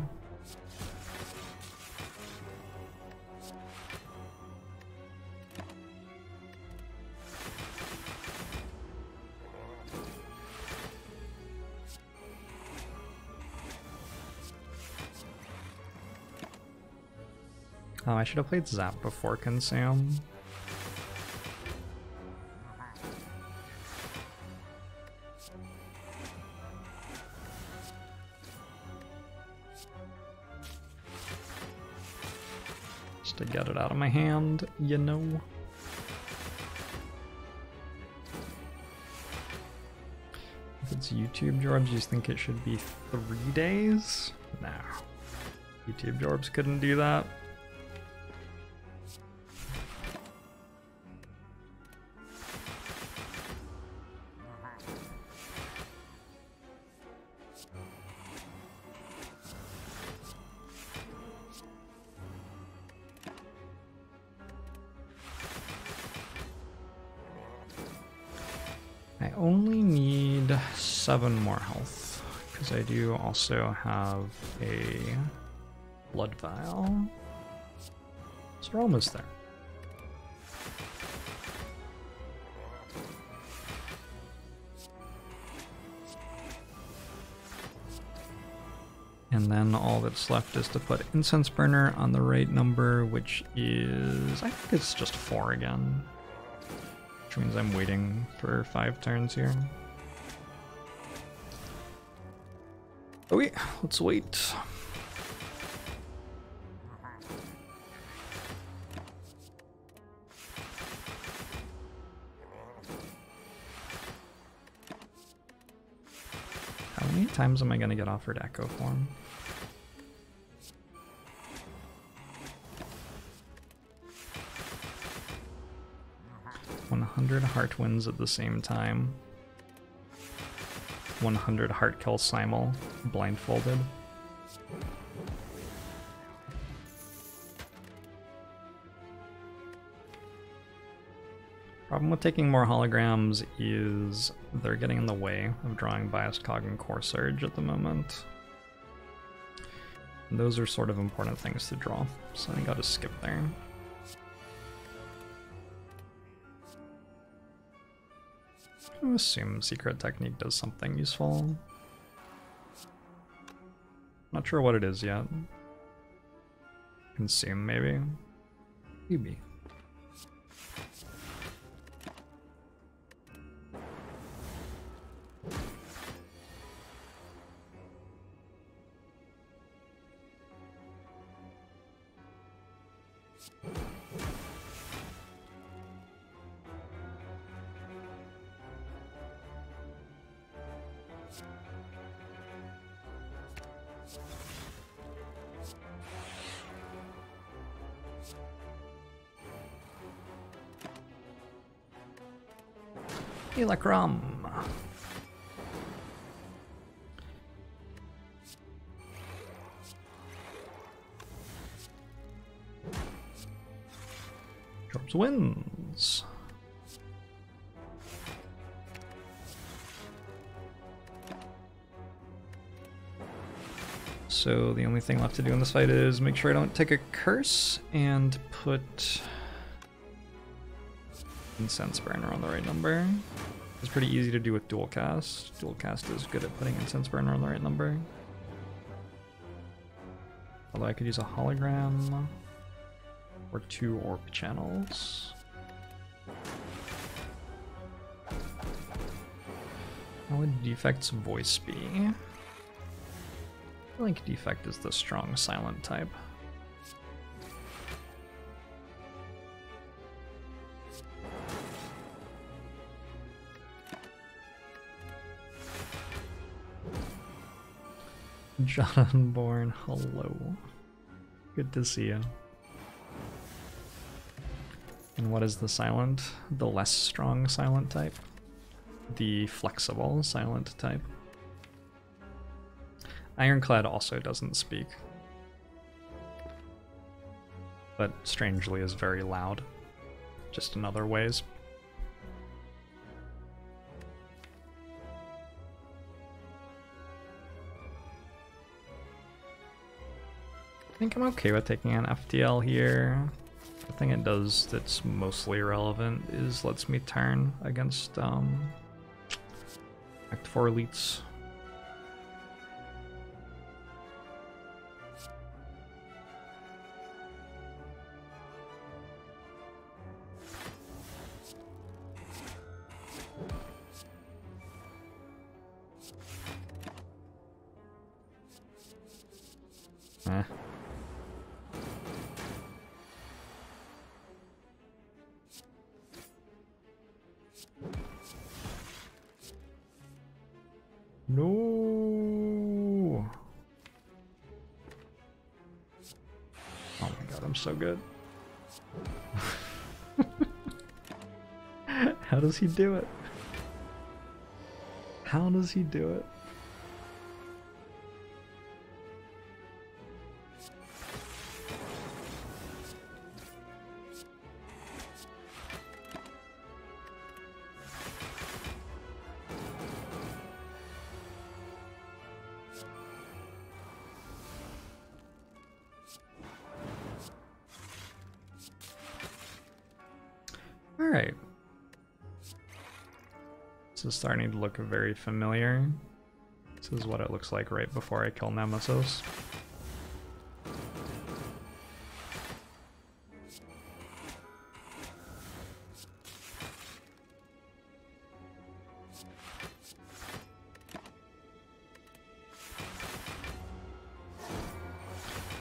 Should have played Zap before Consume. Just to get it out of my hand, you know. If it's YouTube Jorbs, you think it should be three days? No. YouTube Jorbs couldn't do that. I only need seven more health because I do also have a blood vial. So we're almost there. And then all that's left is to put incense burner on the right number, which is, I think it's just four again. Which means I'm waiting for five turns here. Wait, let's wait. How many times am I gonna get offered Echo Form? 100 heart wins at the same time. 100 heart kill simul, blindfolded. Problem with taking more holograms is they're getting in the way of drawing Biased Cog and Core Surge at the moment. And those are sort of important things to draw, so I think I'll just skip there. I assume Secret Technique does something useful. Not sure what it is yet. Consume, maybe? Maybe. Helicrum. Drops wins. So the only thing left to do in this fight is make sure I don't take a curse and put incense burner on the right number. It's pretty easy to do with dual cast. Dual cast is good at putting incense burner on the right number. Although I could use a hologram or two orb channels. How would Defect's voice be? I think Defect is the strong silent type. John Born, hello. Good to see you. And what is the silent? The less strong silent type? The flexible silent type? Ironclad also doesn't speak. But strangely is very loud. Just in other ways. Think I'm okay with taking an FTL here. The thing it does that's mostly relevant is lets me turn against um, Act 4 elites. He do it? How does he do it? Starting to look very familiar. This is what it looks like right before I kill Nemesis.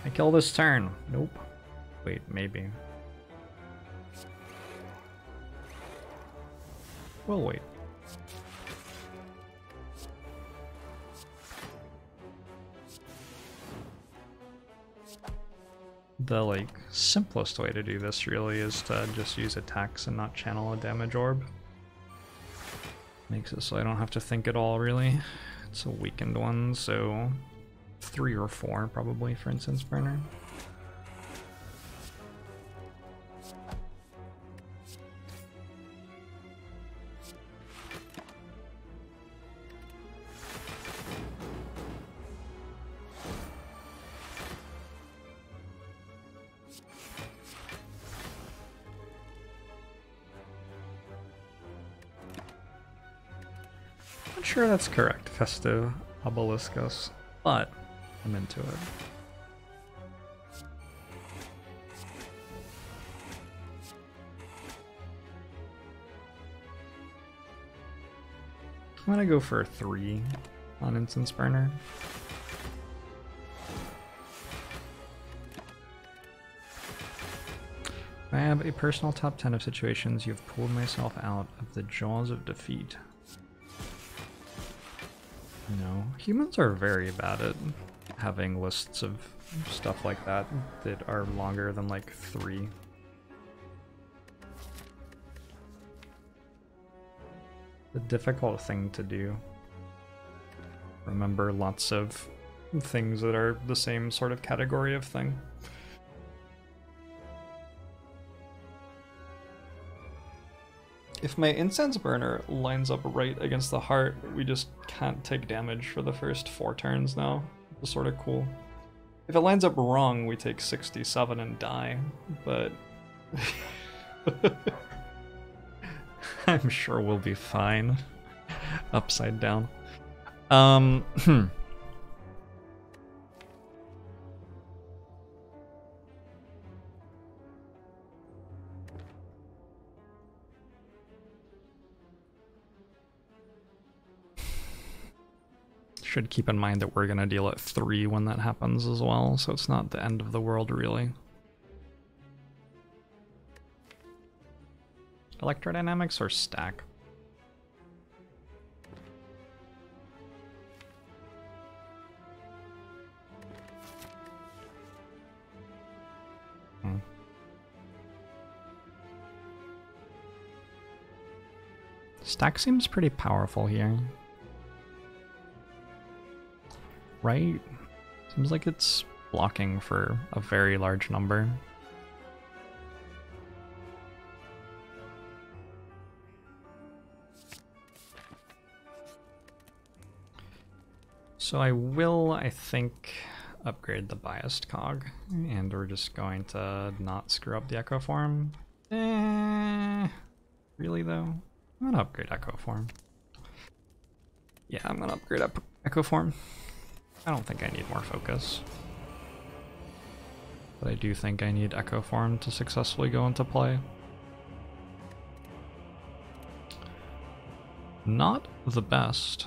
I kill this turn. Nope. Wait, maybe. We'll wait. The like simplest way to do this really is to just use attacks and not channel a damage orb. Makes it so I don't have to think at all really. It's a weakened one, so three or four probably for incense burner. That's correct, Festive Obeliscus, but I'm into it. I'm gonna go for a three on Incense Burner. I have a personal top 10 of situations you've pulled myself out of the jaws of defeat. No, humans are very bad at having lists of stuff like that that are longer than like three. A difficult thing to do. Remember lots of things that are the same sort of category of thing. If my incense burner lines up right against the heart, we just can't take damage for the first four turns now. It's sort of cool. If it lines up wrong, we take 67 and die, but... I'm sure we'll be fine. Upside down. Um, Should keep in mind that we're going to deal at 3 when that happens as well, so it's not the end of the world really. Electrodynamics or stack? Hmm. Stack seems pretty powerful here. Right? Seems like it's blocking for a very large number. So I will, I think, upgrade the biased cog, and we're just going to not screw up the echo form. Eh, really though? I'm gonna upgrade echo form. Yeah, I'm gonna upgrade up echo form. I don't think I need more focus. But I do think I need echo form to successfully go into play. Not the best.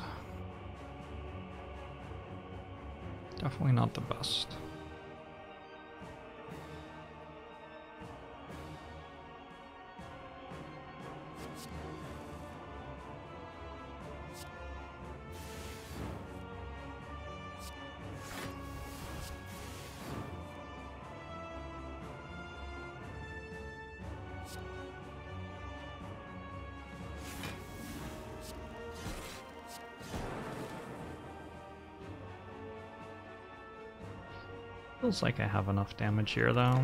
Definitely not the best. Feels like I have enough damage here though.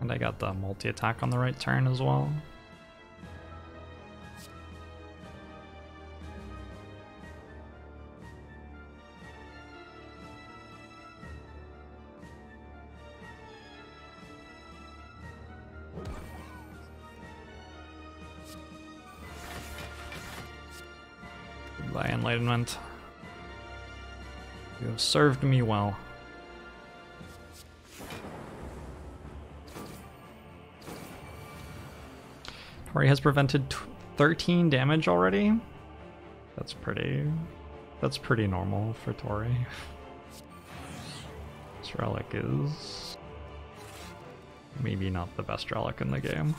And I got the multi-attack on the right turn as well. You have served me well. Torii has prevented 13 damage already? That's pretty... That's pretty normal for Torii. This relic is... Maybe not the best relic in the game.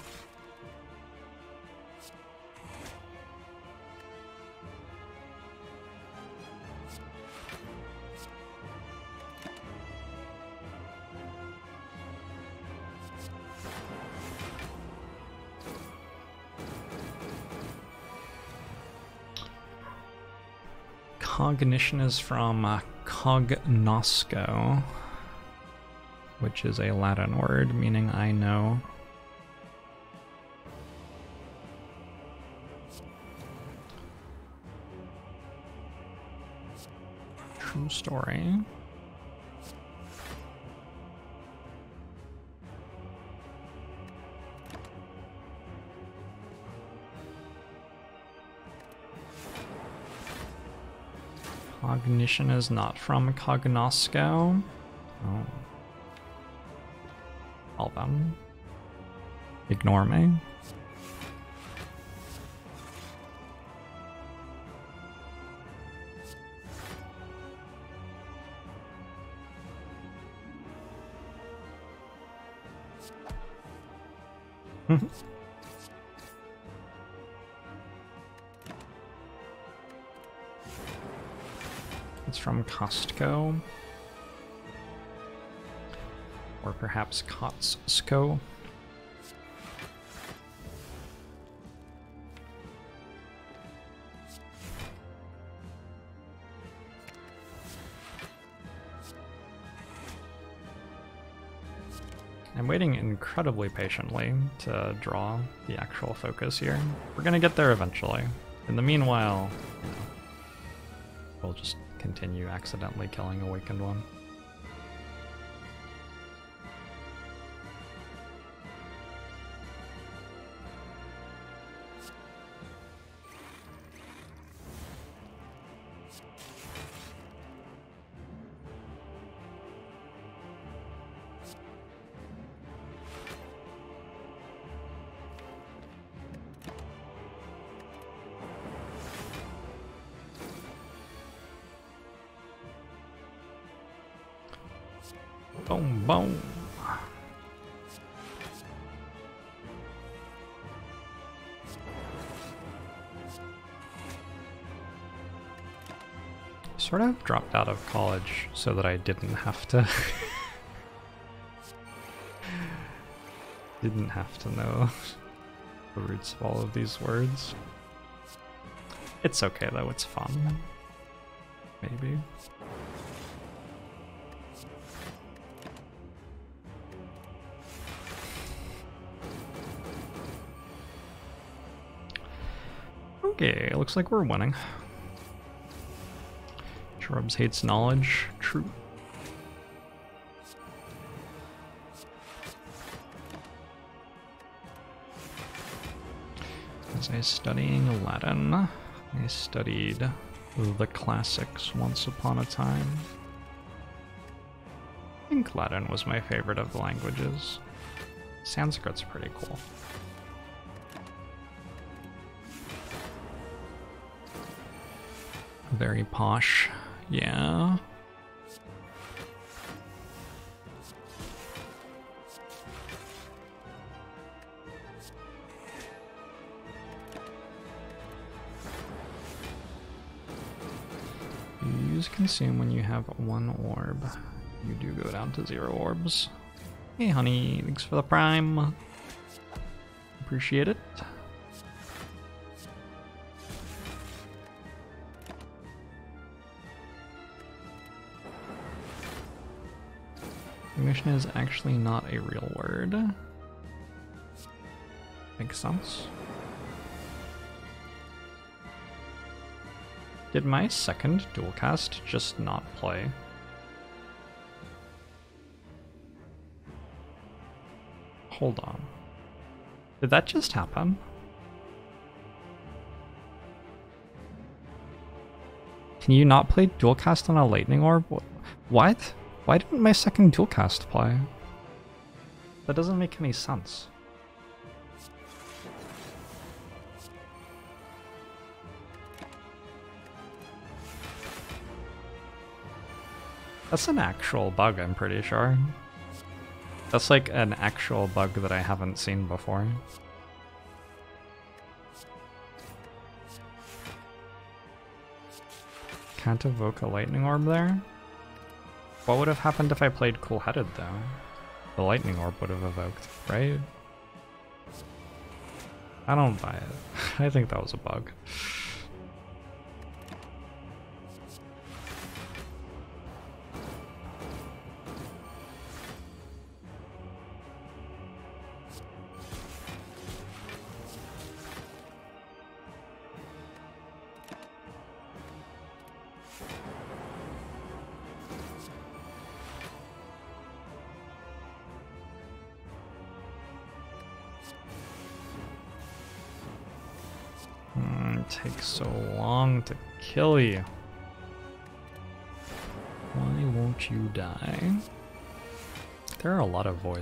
Cognition is from uh, cognosco, which is a Latin word meaning I know. True story. Cognition is not from Cognosco. Oh. All them. Ignore me. Perhaps I'm waiting incredibly patiently to draw the actual focus here. We're gonna get there eventually. In the meanwhile, you know, we'll just continue accidentally killing Awakened One. Sort of dropped out of college so that I didn't have to. didn't have to know the roots of all of these words. It's okay though, it's fun. Maybe. Okay, it looks like we're winning. Shrubs hates knowledge. True. As I studying Latin, I studied the classics once upon a time. I think Latin was my favorite of the languages. Sanskrit's pretty cool. Very posh. Yeah. Use consume when you have one orb. You do go down to zero orbs. Hey honey, thanks for the prime. Appreciate it. Is actually not a real word. Makes sense. Did my second dual cast just not play? Hold on. Did that just happen? Can you not play dual cast on a lightning orb? What? Why didn't my second dual cast play? That doesn't make any sense. That's an actual bug, I'm pretty sure. That's like an actual bug that I haven't seen before. Can't evoke a lightning orb there? What would have happened if I played cool-headed though? The lightning orb would have evoked, right? I don't buy it. I think that was a bug.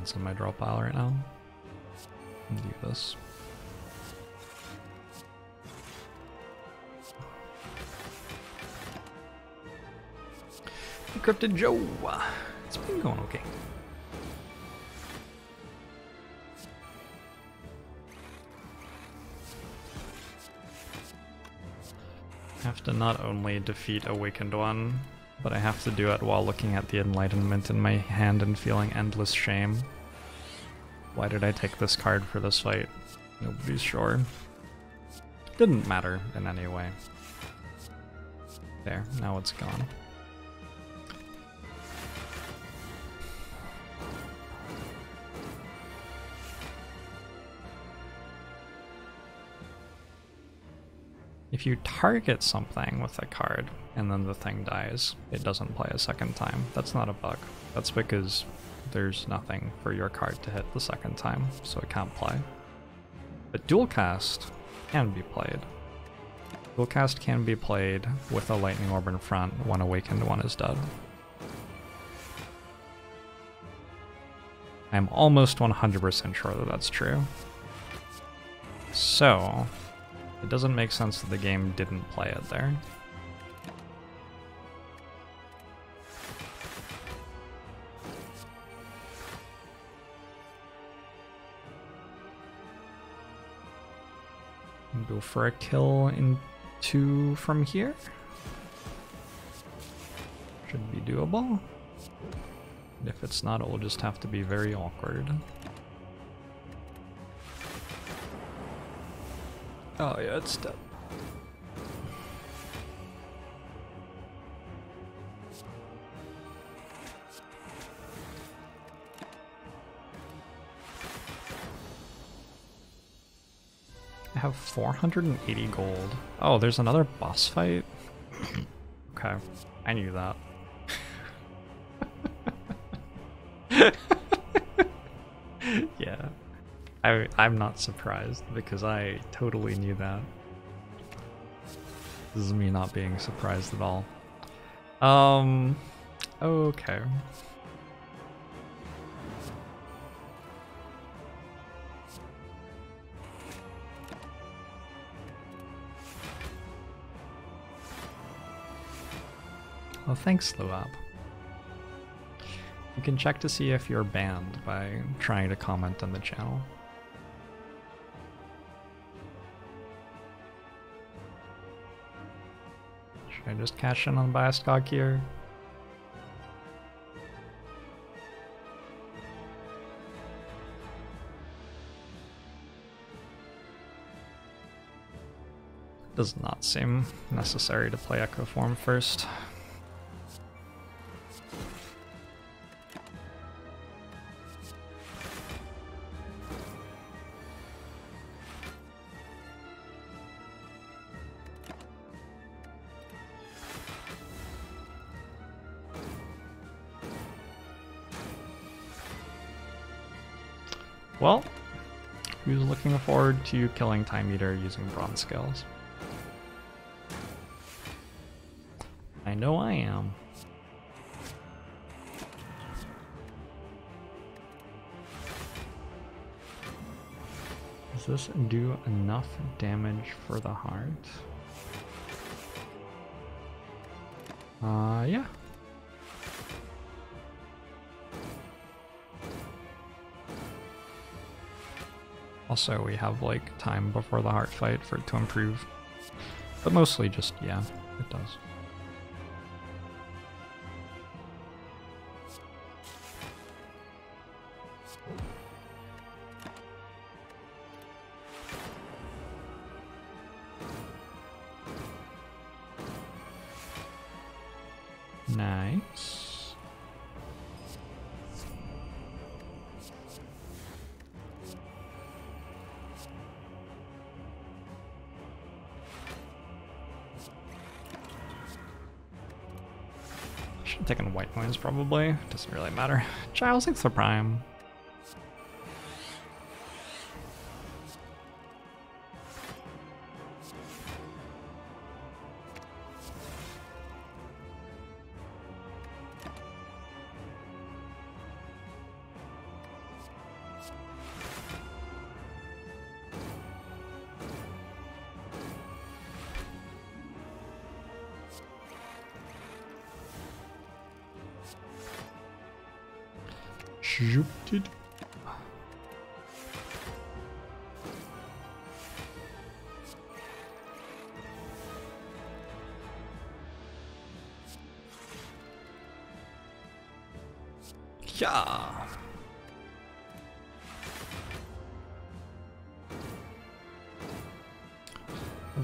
Lot in my draw pile right now. Do this. Encrypted Joe! It's been going okay. have to not only defeat Awakened One, but I have to do it while looking at the Enlightenment in my hand and feeling endless shame. Why did I take this card for this fight? Nobody's sure. Didn't matter in any way. There, now it's gone. If you target something with a card and then the thing dies, it doesn't play a second time. That's not a bug. That's because there's nothing for your card to hit the second time, so it can't play. But dual cast can be played. Dual cast can be played with a lightning orb in front when awakened one is dead. I'm almost 100% sure that that's true. So, it doesn't make sense that the game didn't play it there. Go for a kill in two from here. Should be doable. If it's not, it will just have to be very awkward. Oh yeah, it's dead. Have 480 gold. Oh, there's another boss fight? okay, I knew that. yeah. I, I'm not surprised because I totally knew that. This is me not being surprised at all. Um, okay. Well, thanks, Luab. You can check to see if you're banned by trying to comment on the channel. Should I just cash in on Biased Cog here? Does not seem necessary to play Echo Form first. Well, who's looking forward to killing Time Eater using bronze scales? I know I am. Does this do enough damage for the heart? Uh, yeah. Also, we have like time before the heart fight for it to improve. But mostly just, yeah, it does. Probably. Doesn't really matter. Giles the Prime.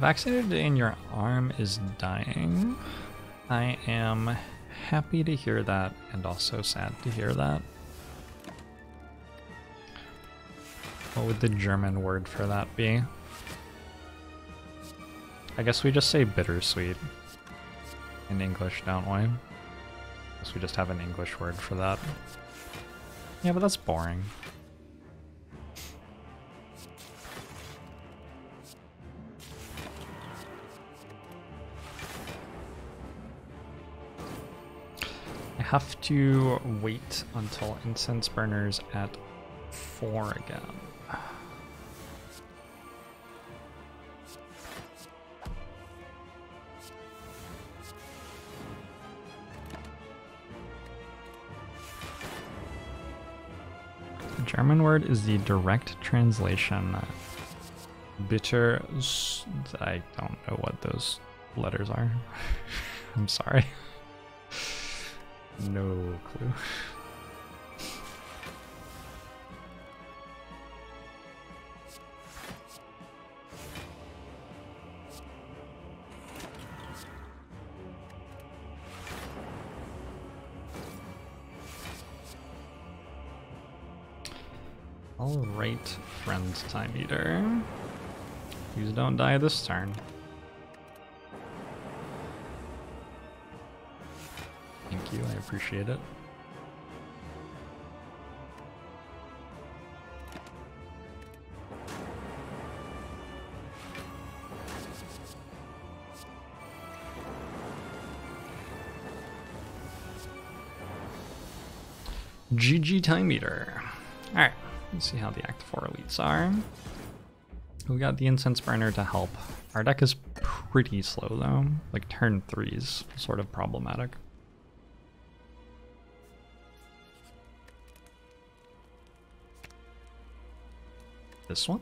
Vaccinated in your arm is dying. I am happy to hear that and also sad to hear that. What would the German word for that be? I guess we just say bittersweet in English, don't we? I guess we just have an English word for that. Yeah, but that's boring. Have to wait until incense burners at 4 again. The German word is the direct translation. Bitter. I don't know what those letters are. I'm sorry. No clue. Alright, friend time eater. Please don't die this turn. Appreciate it. GG time eater. Alright, let's see how the Act 4 elites are. We got the Incense Burner to help. Our deck is pretty slow though. Like turn 3's sort of problematic. This one?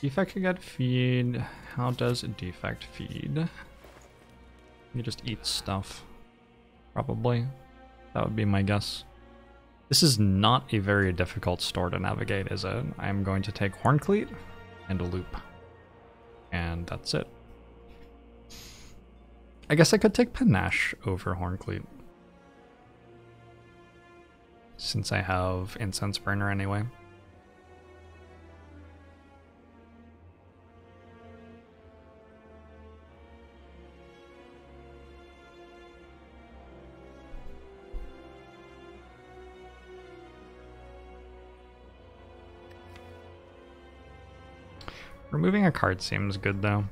Defect could get feed. How does defect feed? You just eat stuff. Probably. That would be my guess. This is not a very difficult store to navigate, is it? I'm going to take Horn Cleat and a loop. And that's it. I guess I could take Panache over Horn Cleat. Since I have Incense Burner anyway. Removing a card seems good though.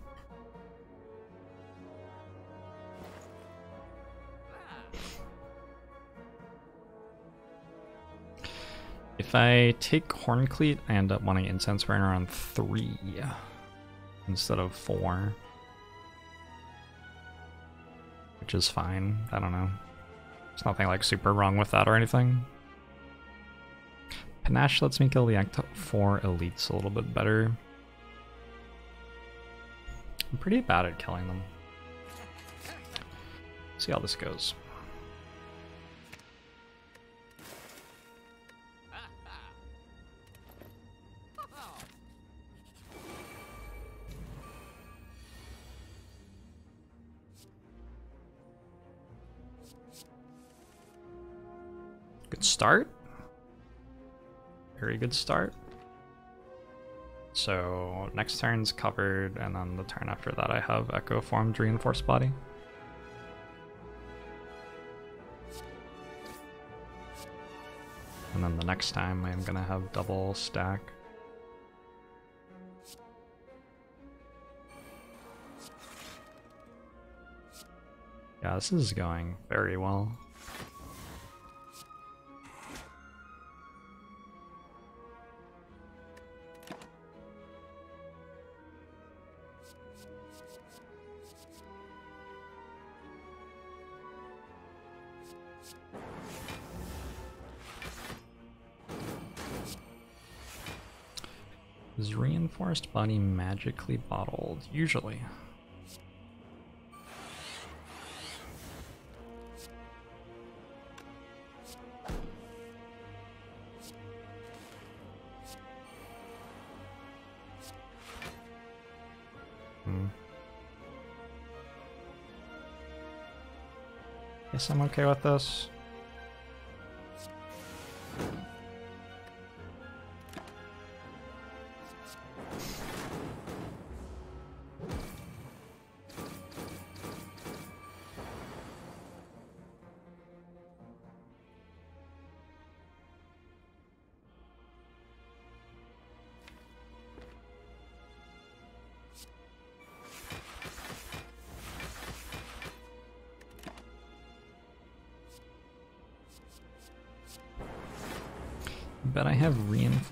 If I take Horn Cleat, I end up wanting Incense Burner on three instead of four. Which is fine. I don't know. There's nothing like super wrong with that or anything. Panache lets me kill the Act 4 elites a little bit better. I'm pretty bad at killing them. See how this goes. Good start. Very good start. So next turn's covered, and then the turn after that I have Echo formed Reinforced Body. And then the next time I'm gonna have double stack. Yeah, this is going very well. Is reinforced body magically bottled? Usually. Hmm. Guess I'm okay with this.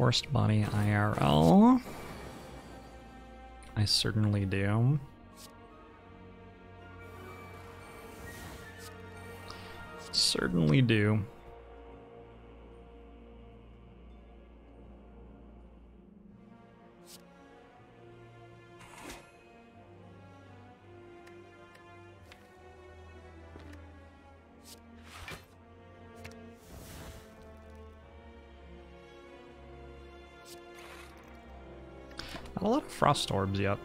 Reinforced body IRL. I certainly do. Certainly do. Frost orbs yet.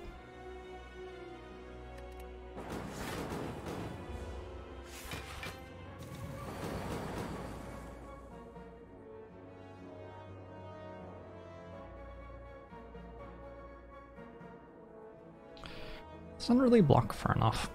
Doesn't really block far enough.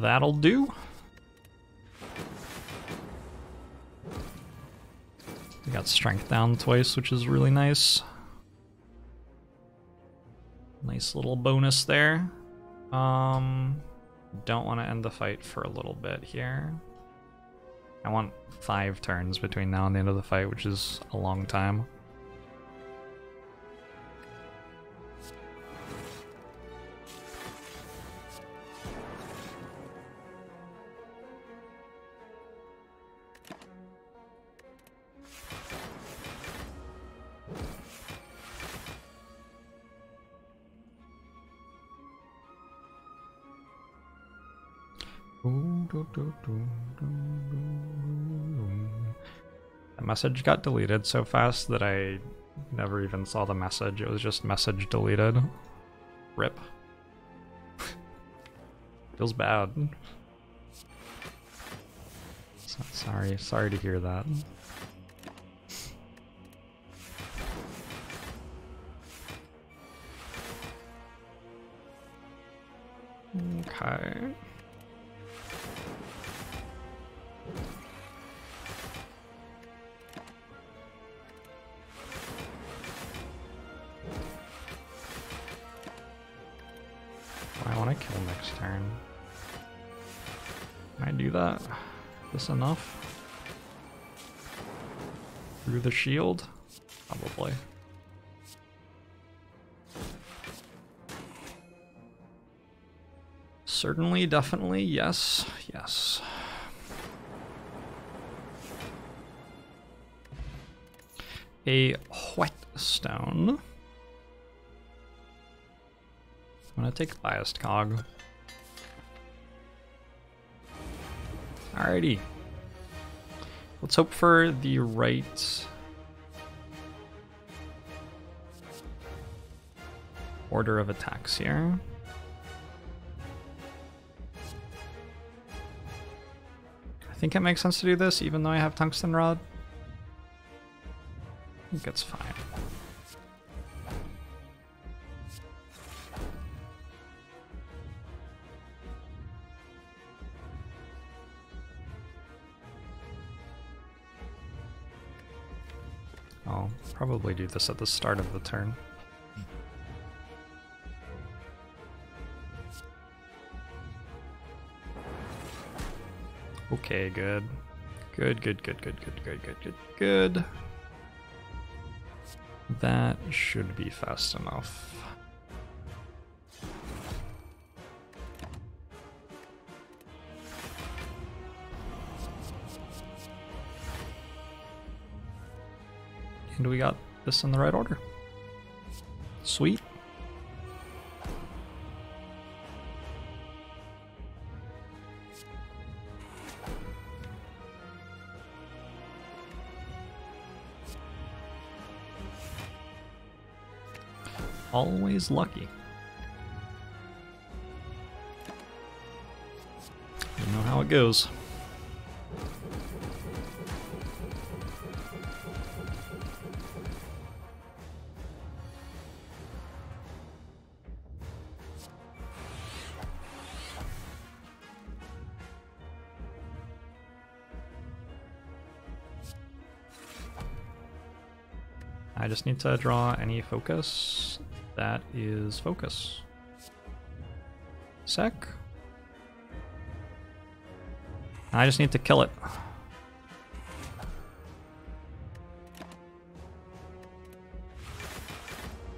That'll do. We got strength down twice, which is really nice. Nice little bonus there. Um, don't want to end the fight for a little bit here. I want five turns between now and the end of the fight, which is a long time. message got deleted so fast that I never even saw the message. It was just message deleted. Rip. Feels bad. So, sorry, sorry to hear that. Okay. Enough? Through the shield? Probably. Certainly, definitely, yes, yes. A whetstone. I'm gonna take biased cog. Alrighty. Let's hope for the right order of attacks here. I think it makes sense to do this even though I have tungsten rod. I think it's fine. Probably do this at the start of the turn. Okay, good. Good, good, good, good, good, good, good, good, good. That should be fast enough. And we got this in the right order. Sweet. Always lucky. You know how it goes. Need to draw any focus. That is focus. Sec. I just need to kill it.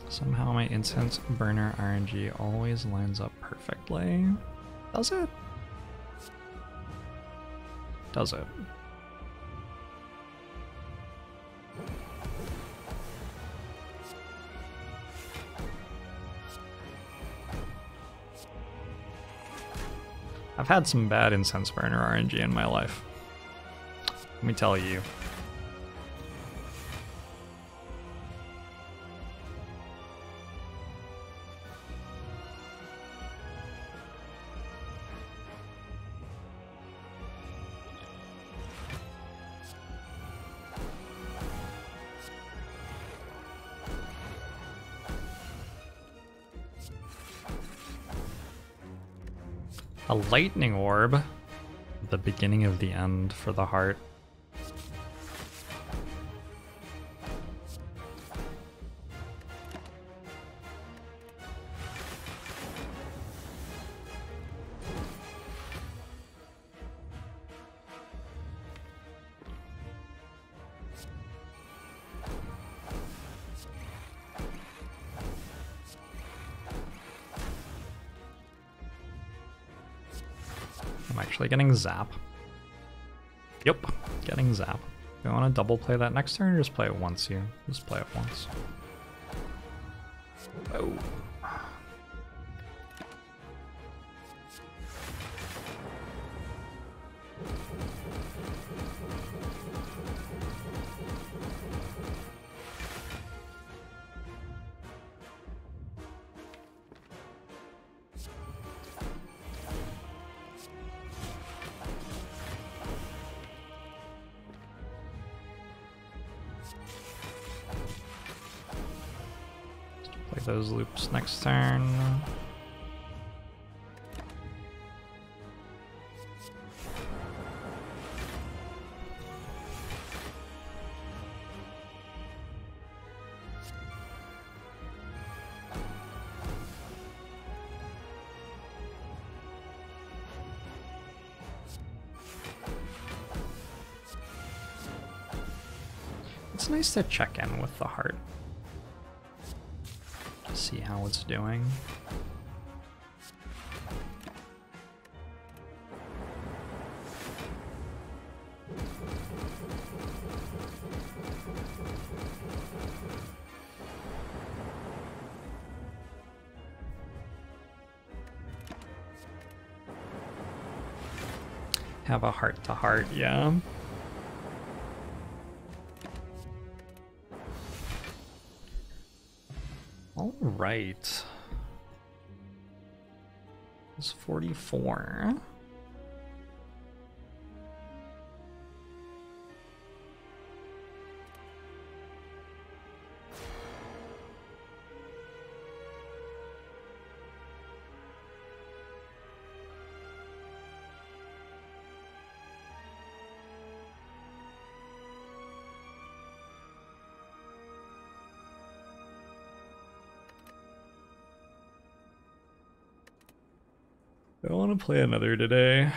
Somehow my incense burner RNG always lines up perfectly. Does it? Does it? I've had some bad incense burner RNG in my life. Let me tell you. A lightning orb. The beginning of the end for the heart. Zap. Yep, getting zap. You want to double play that next turn or just play it once here? Just play it once. Oh. Nice to check in with the heart. See how it's doing. Have a heart to heart, yeah. Right. It's 44. Want to play another today.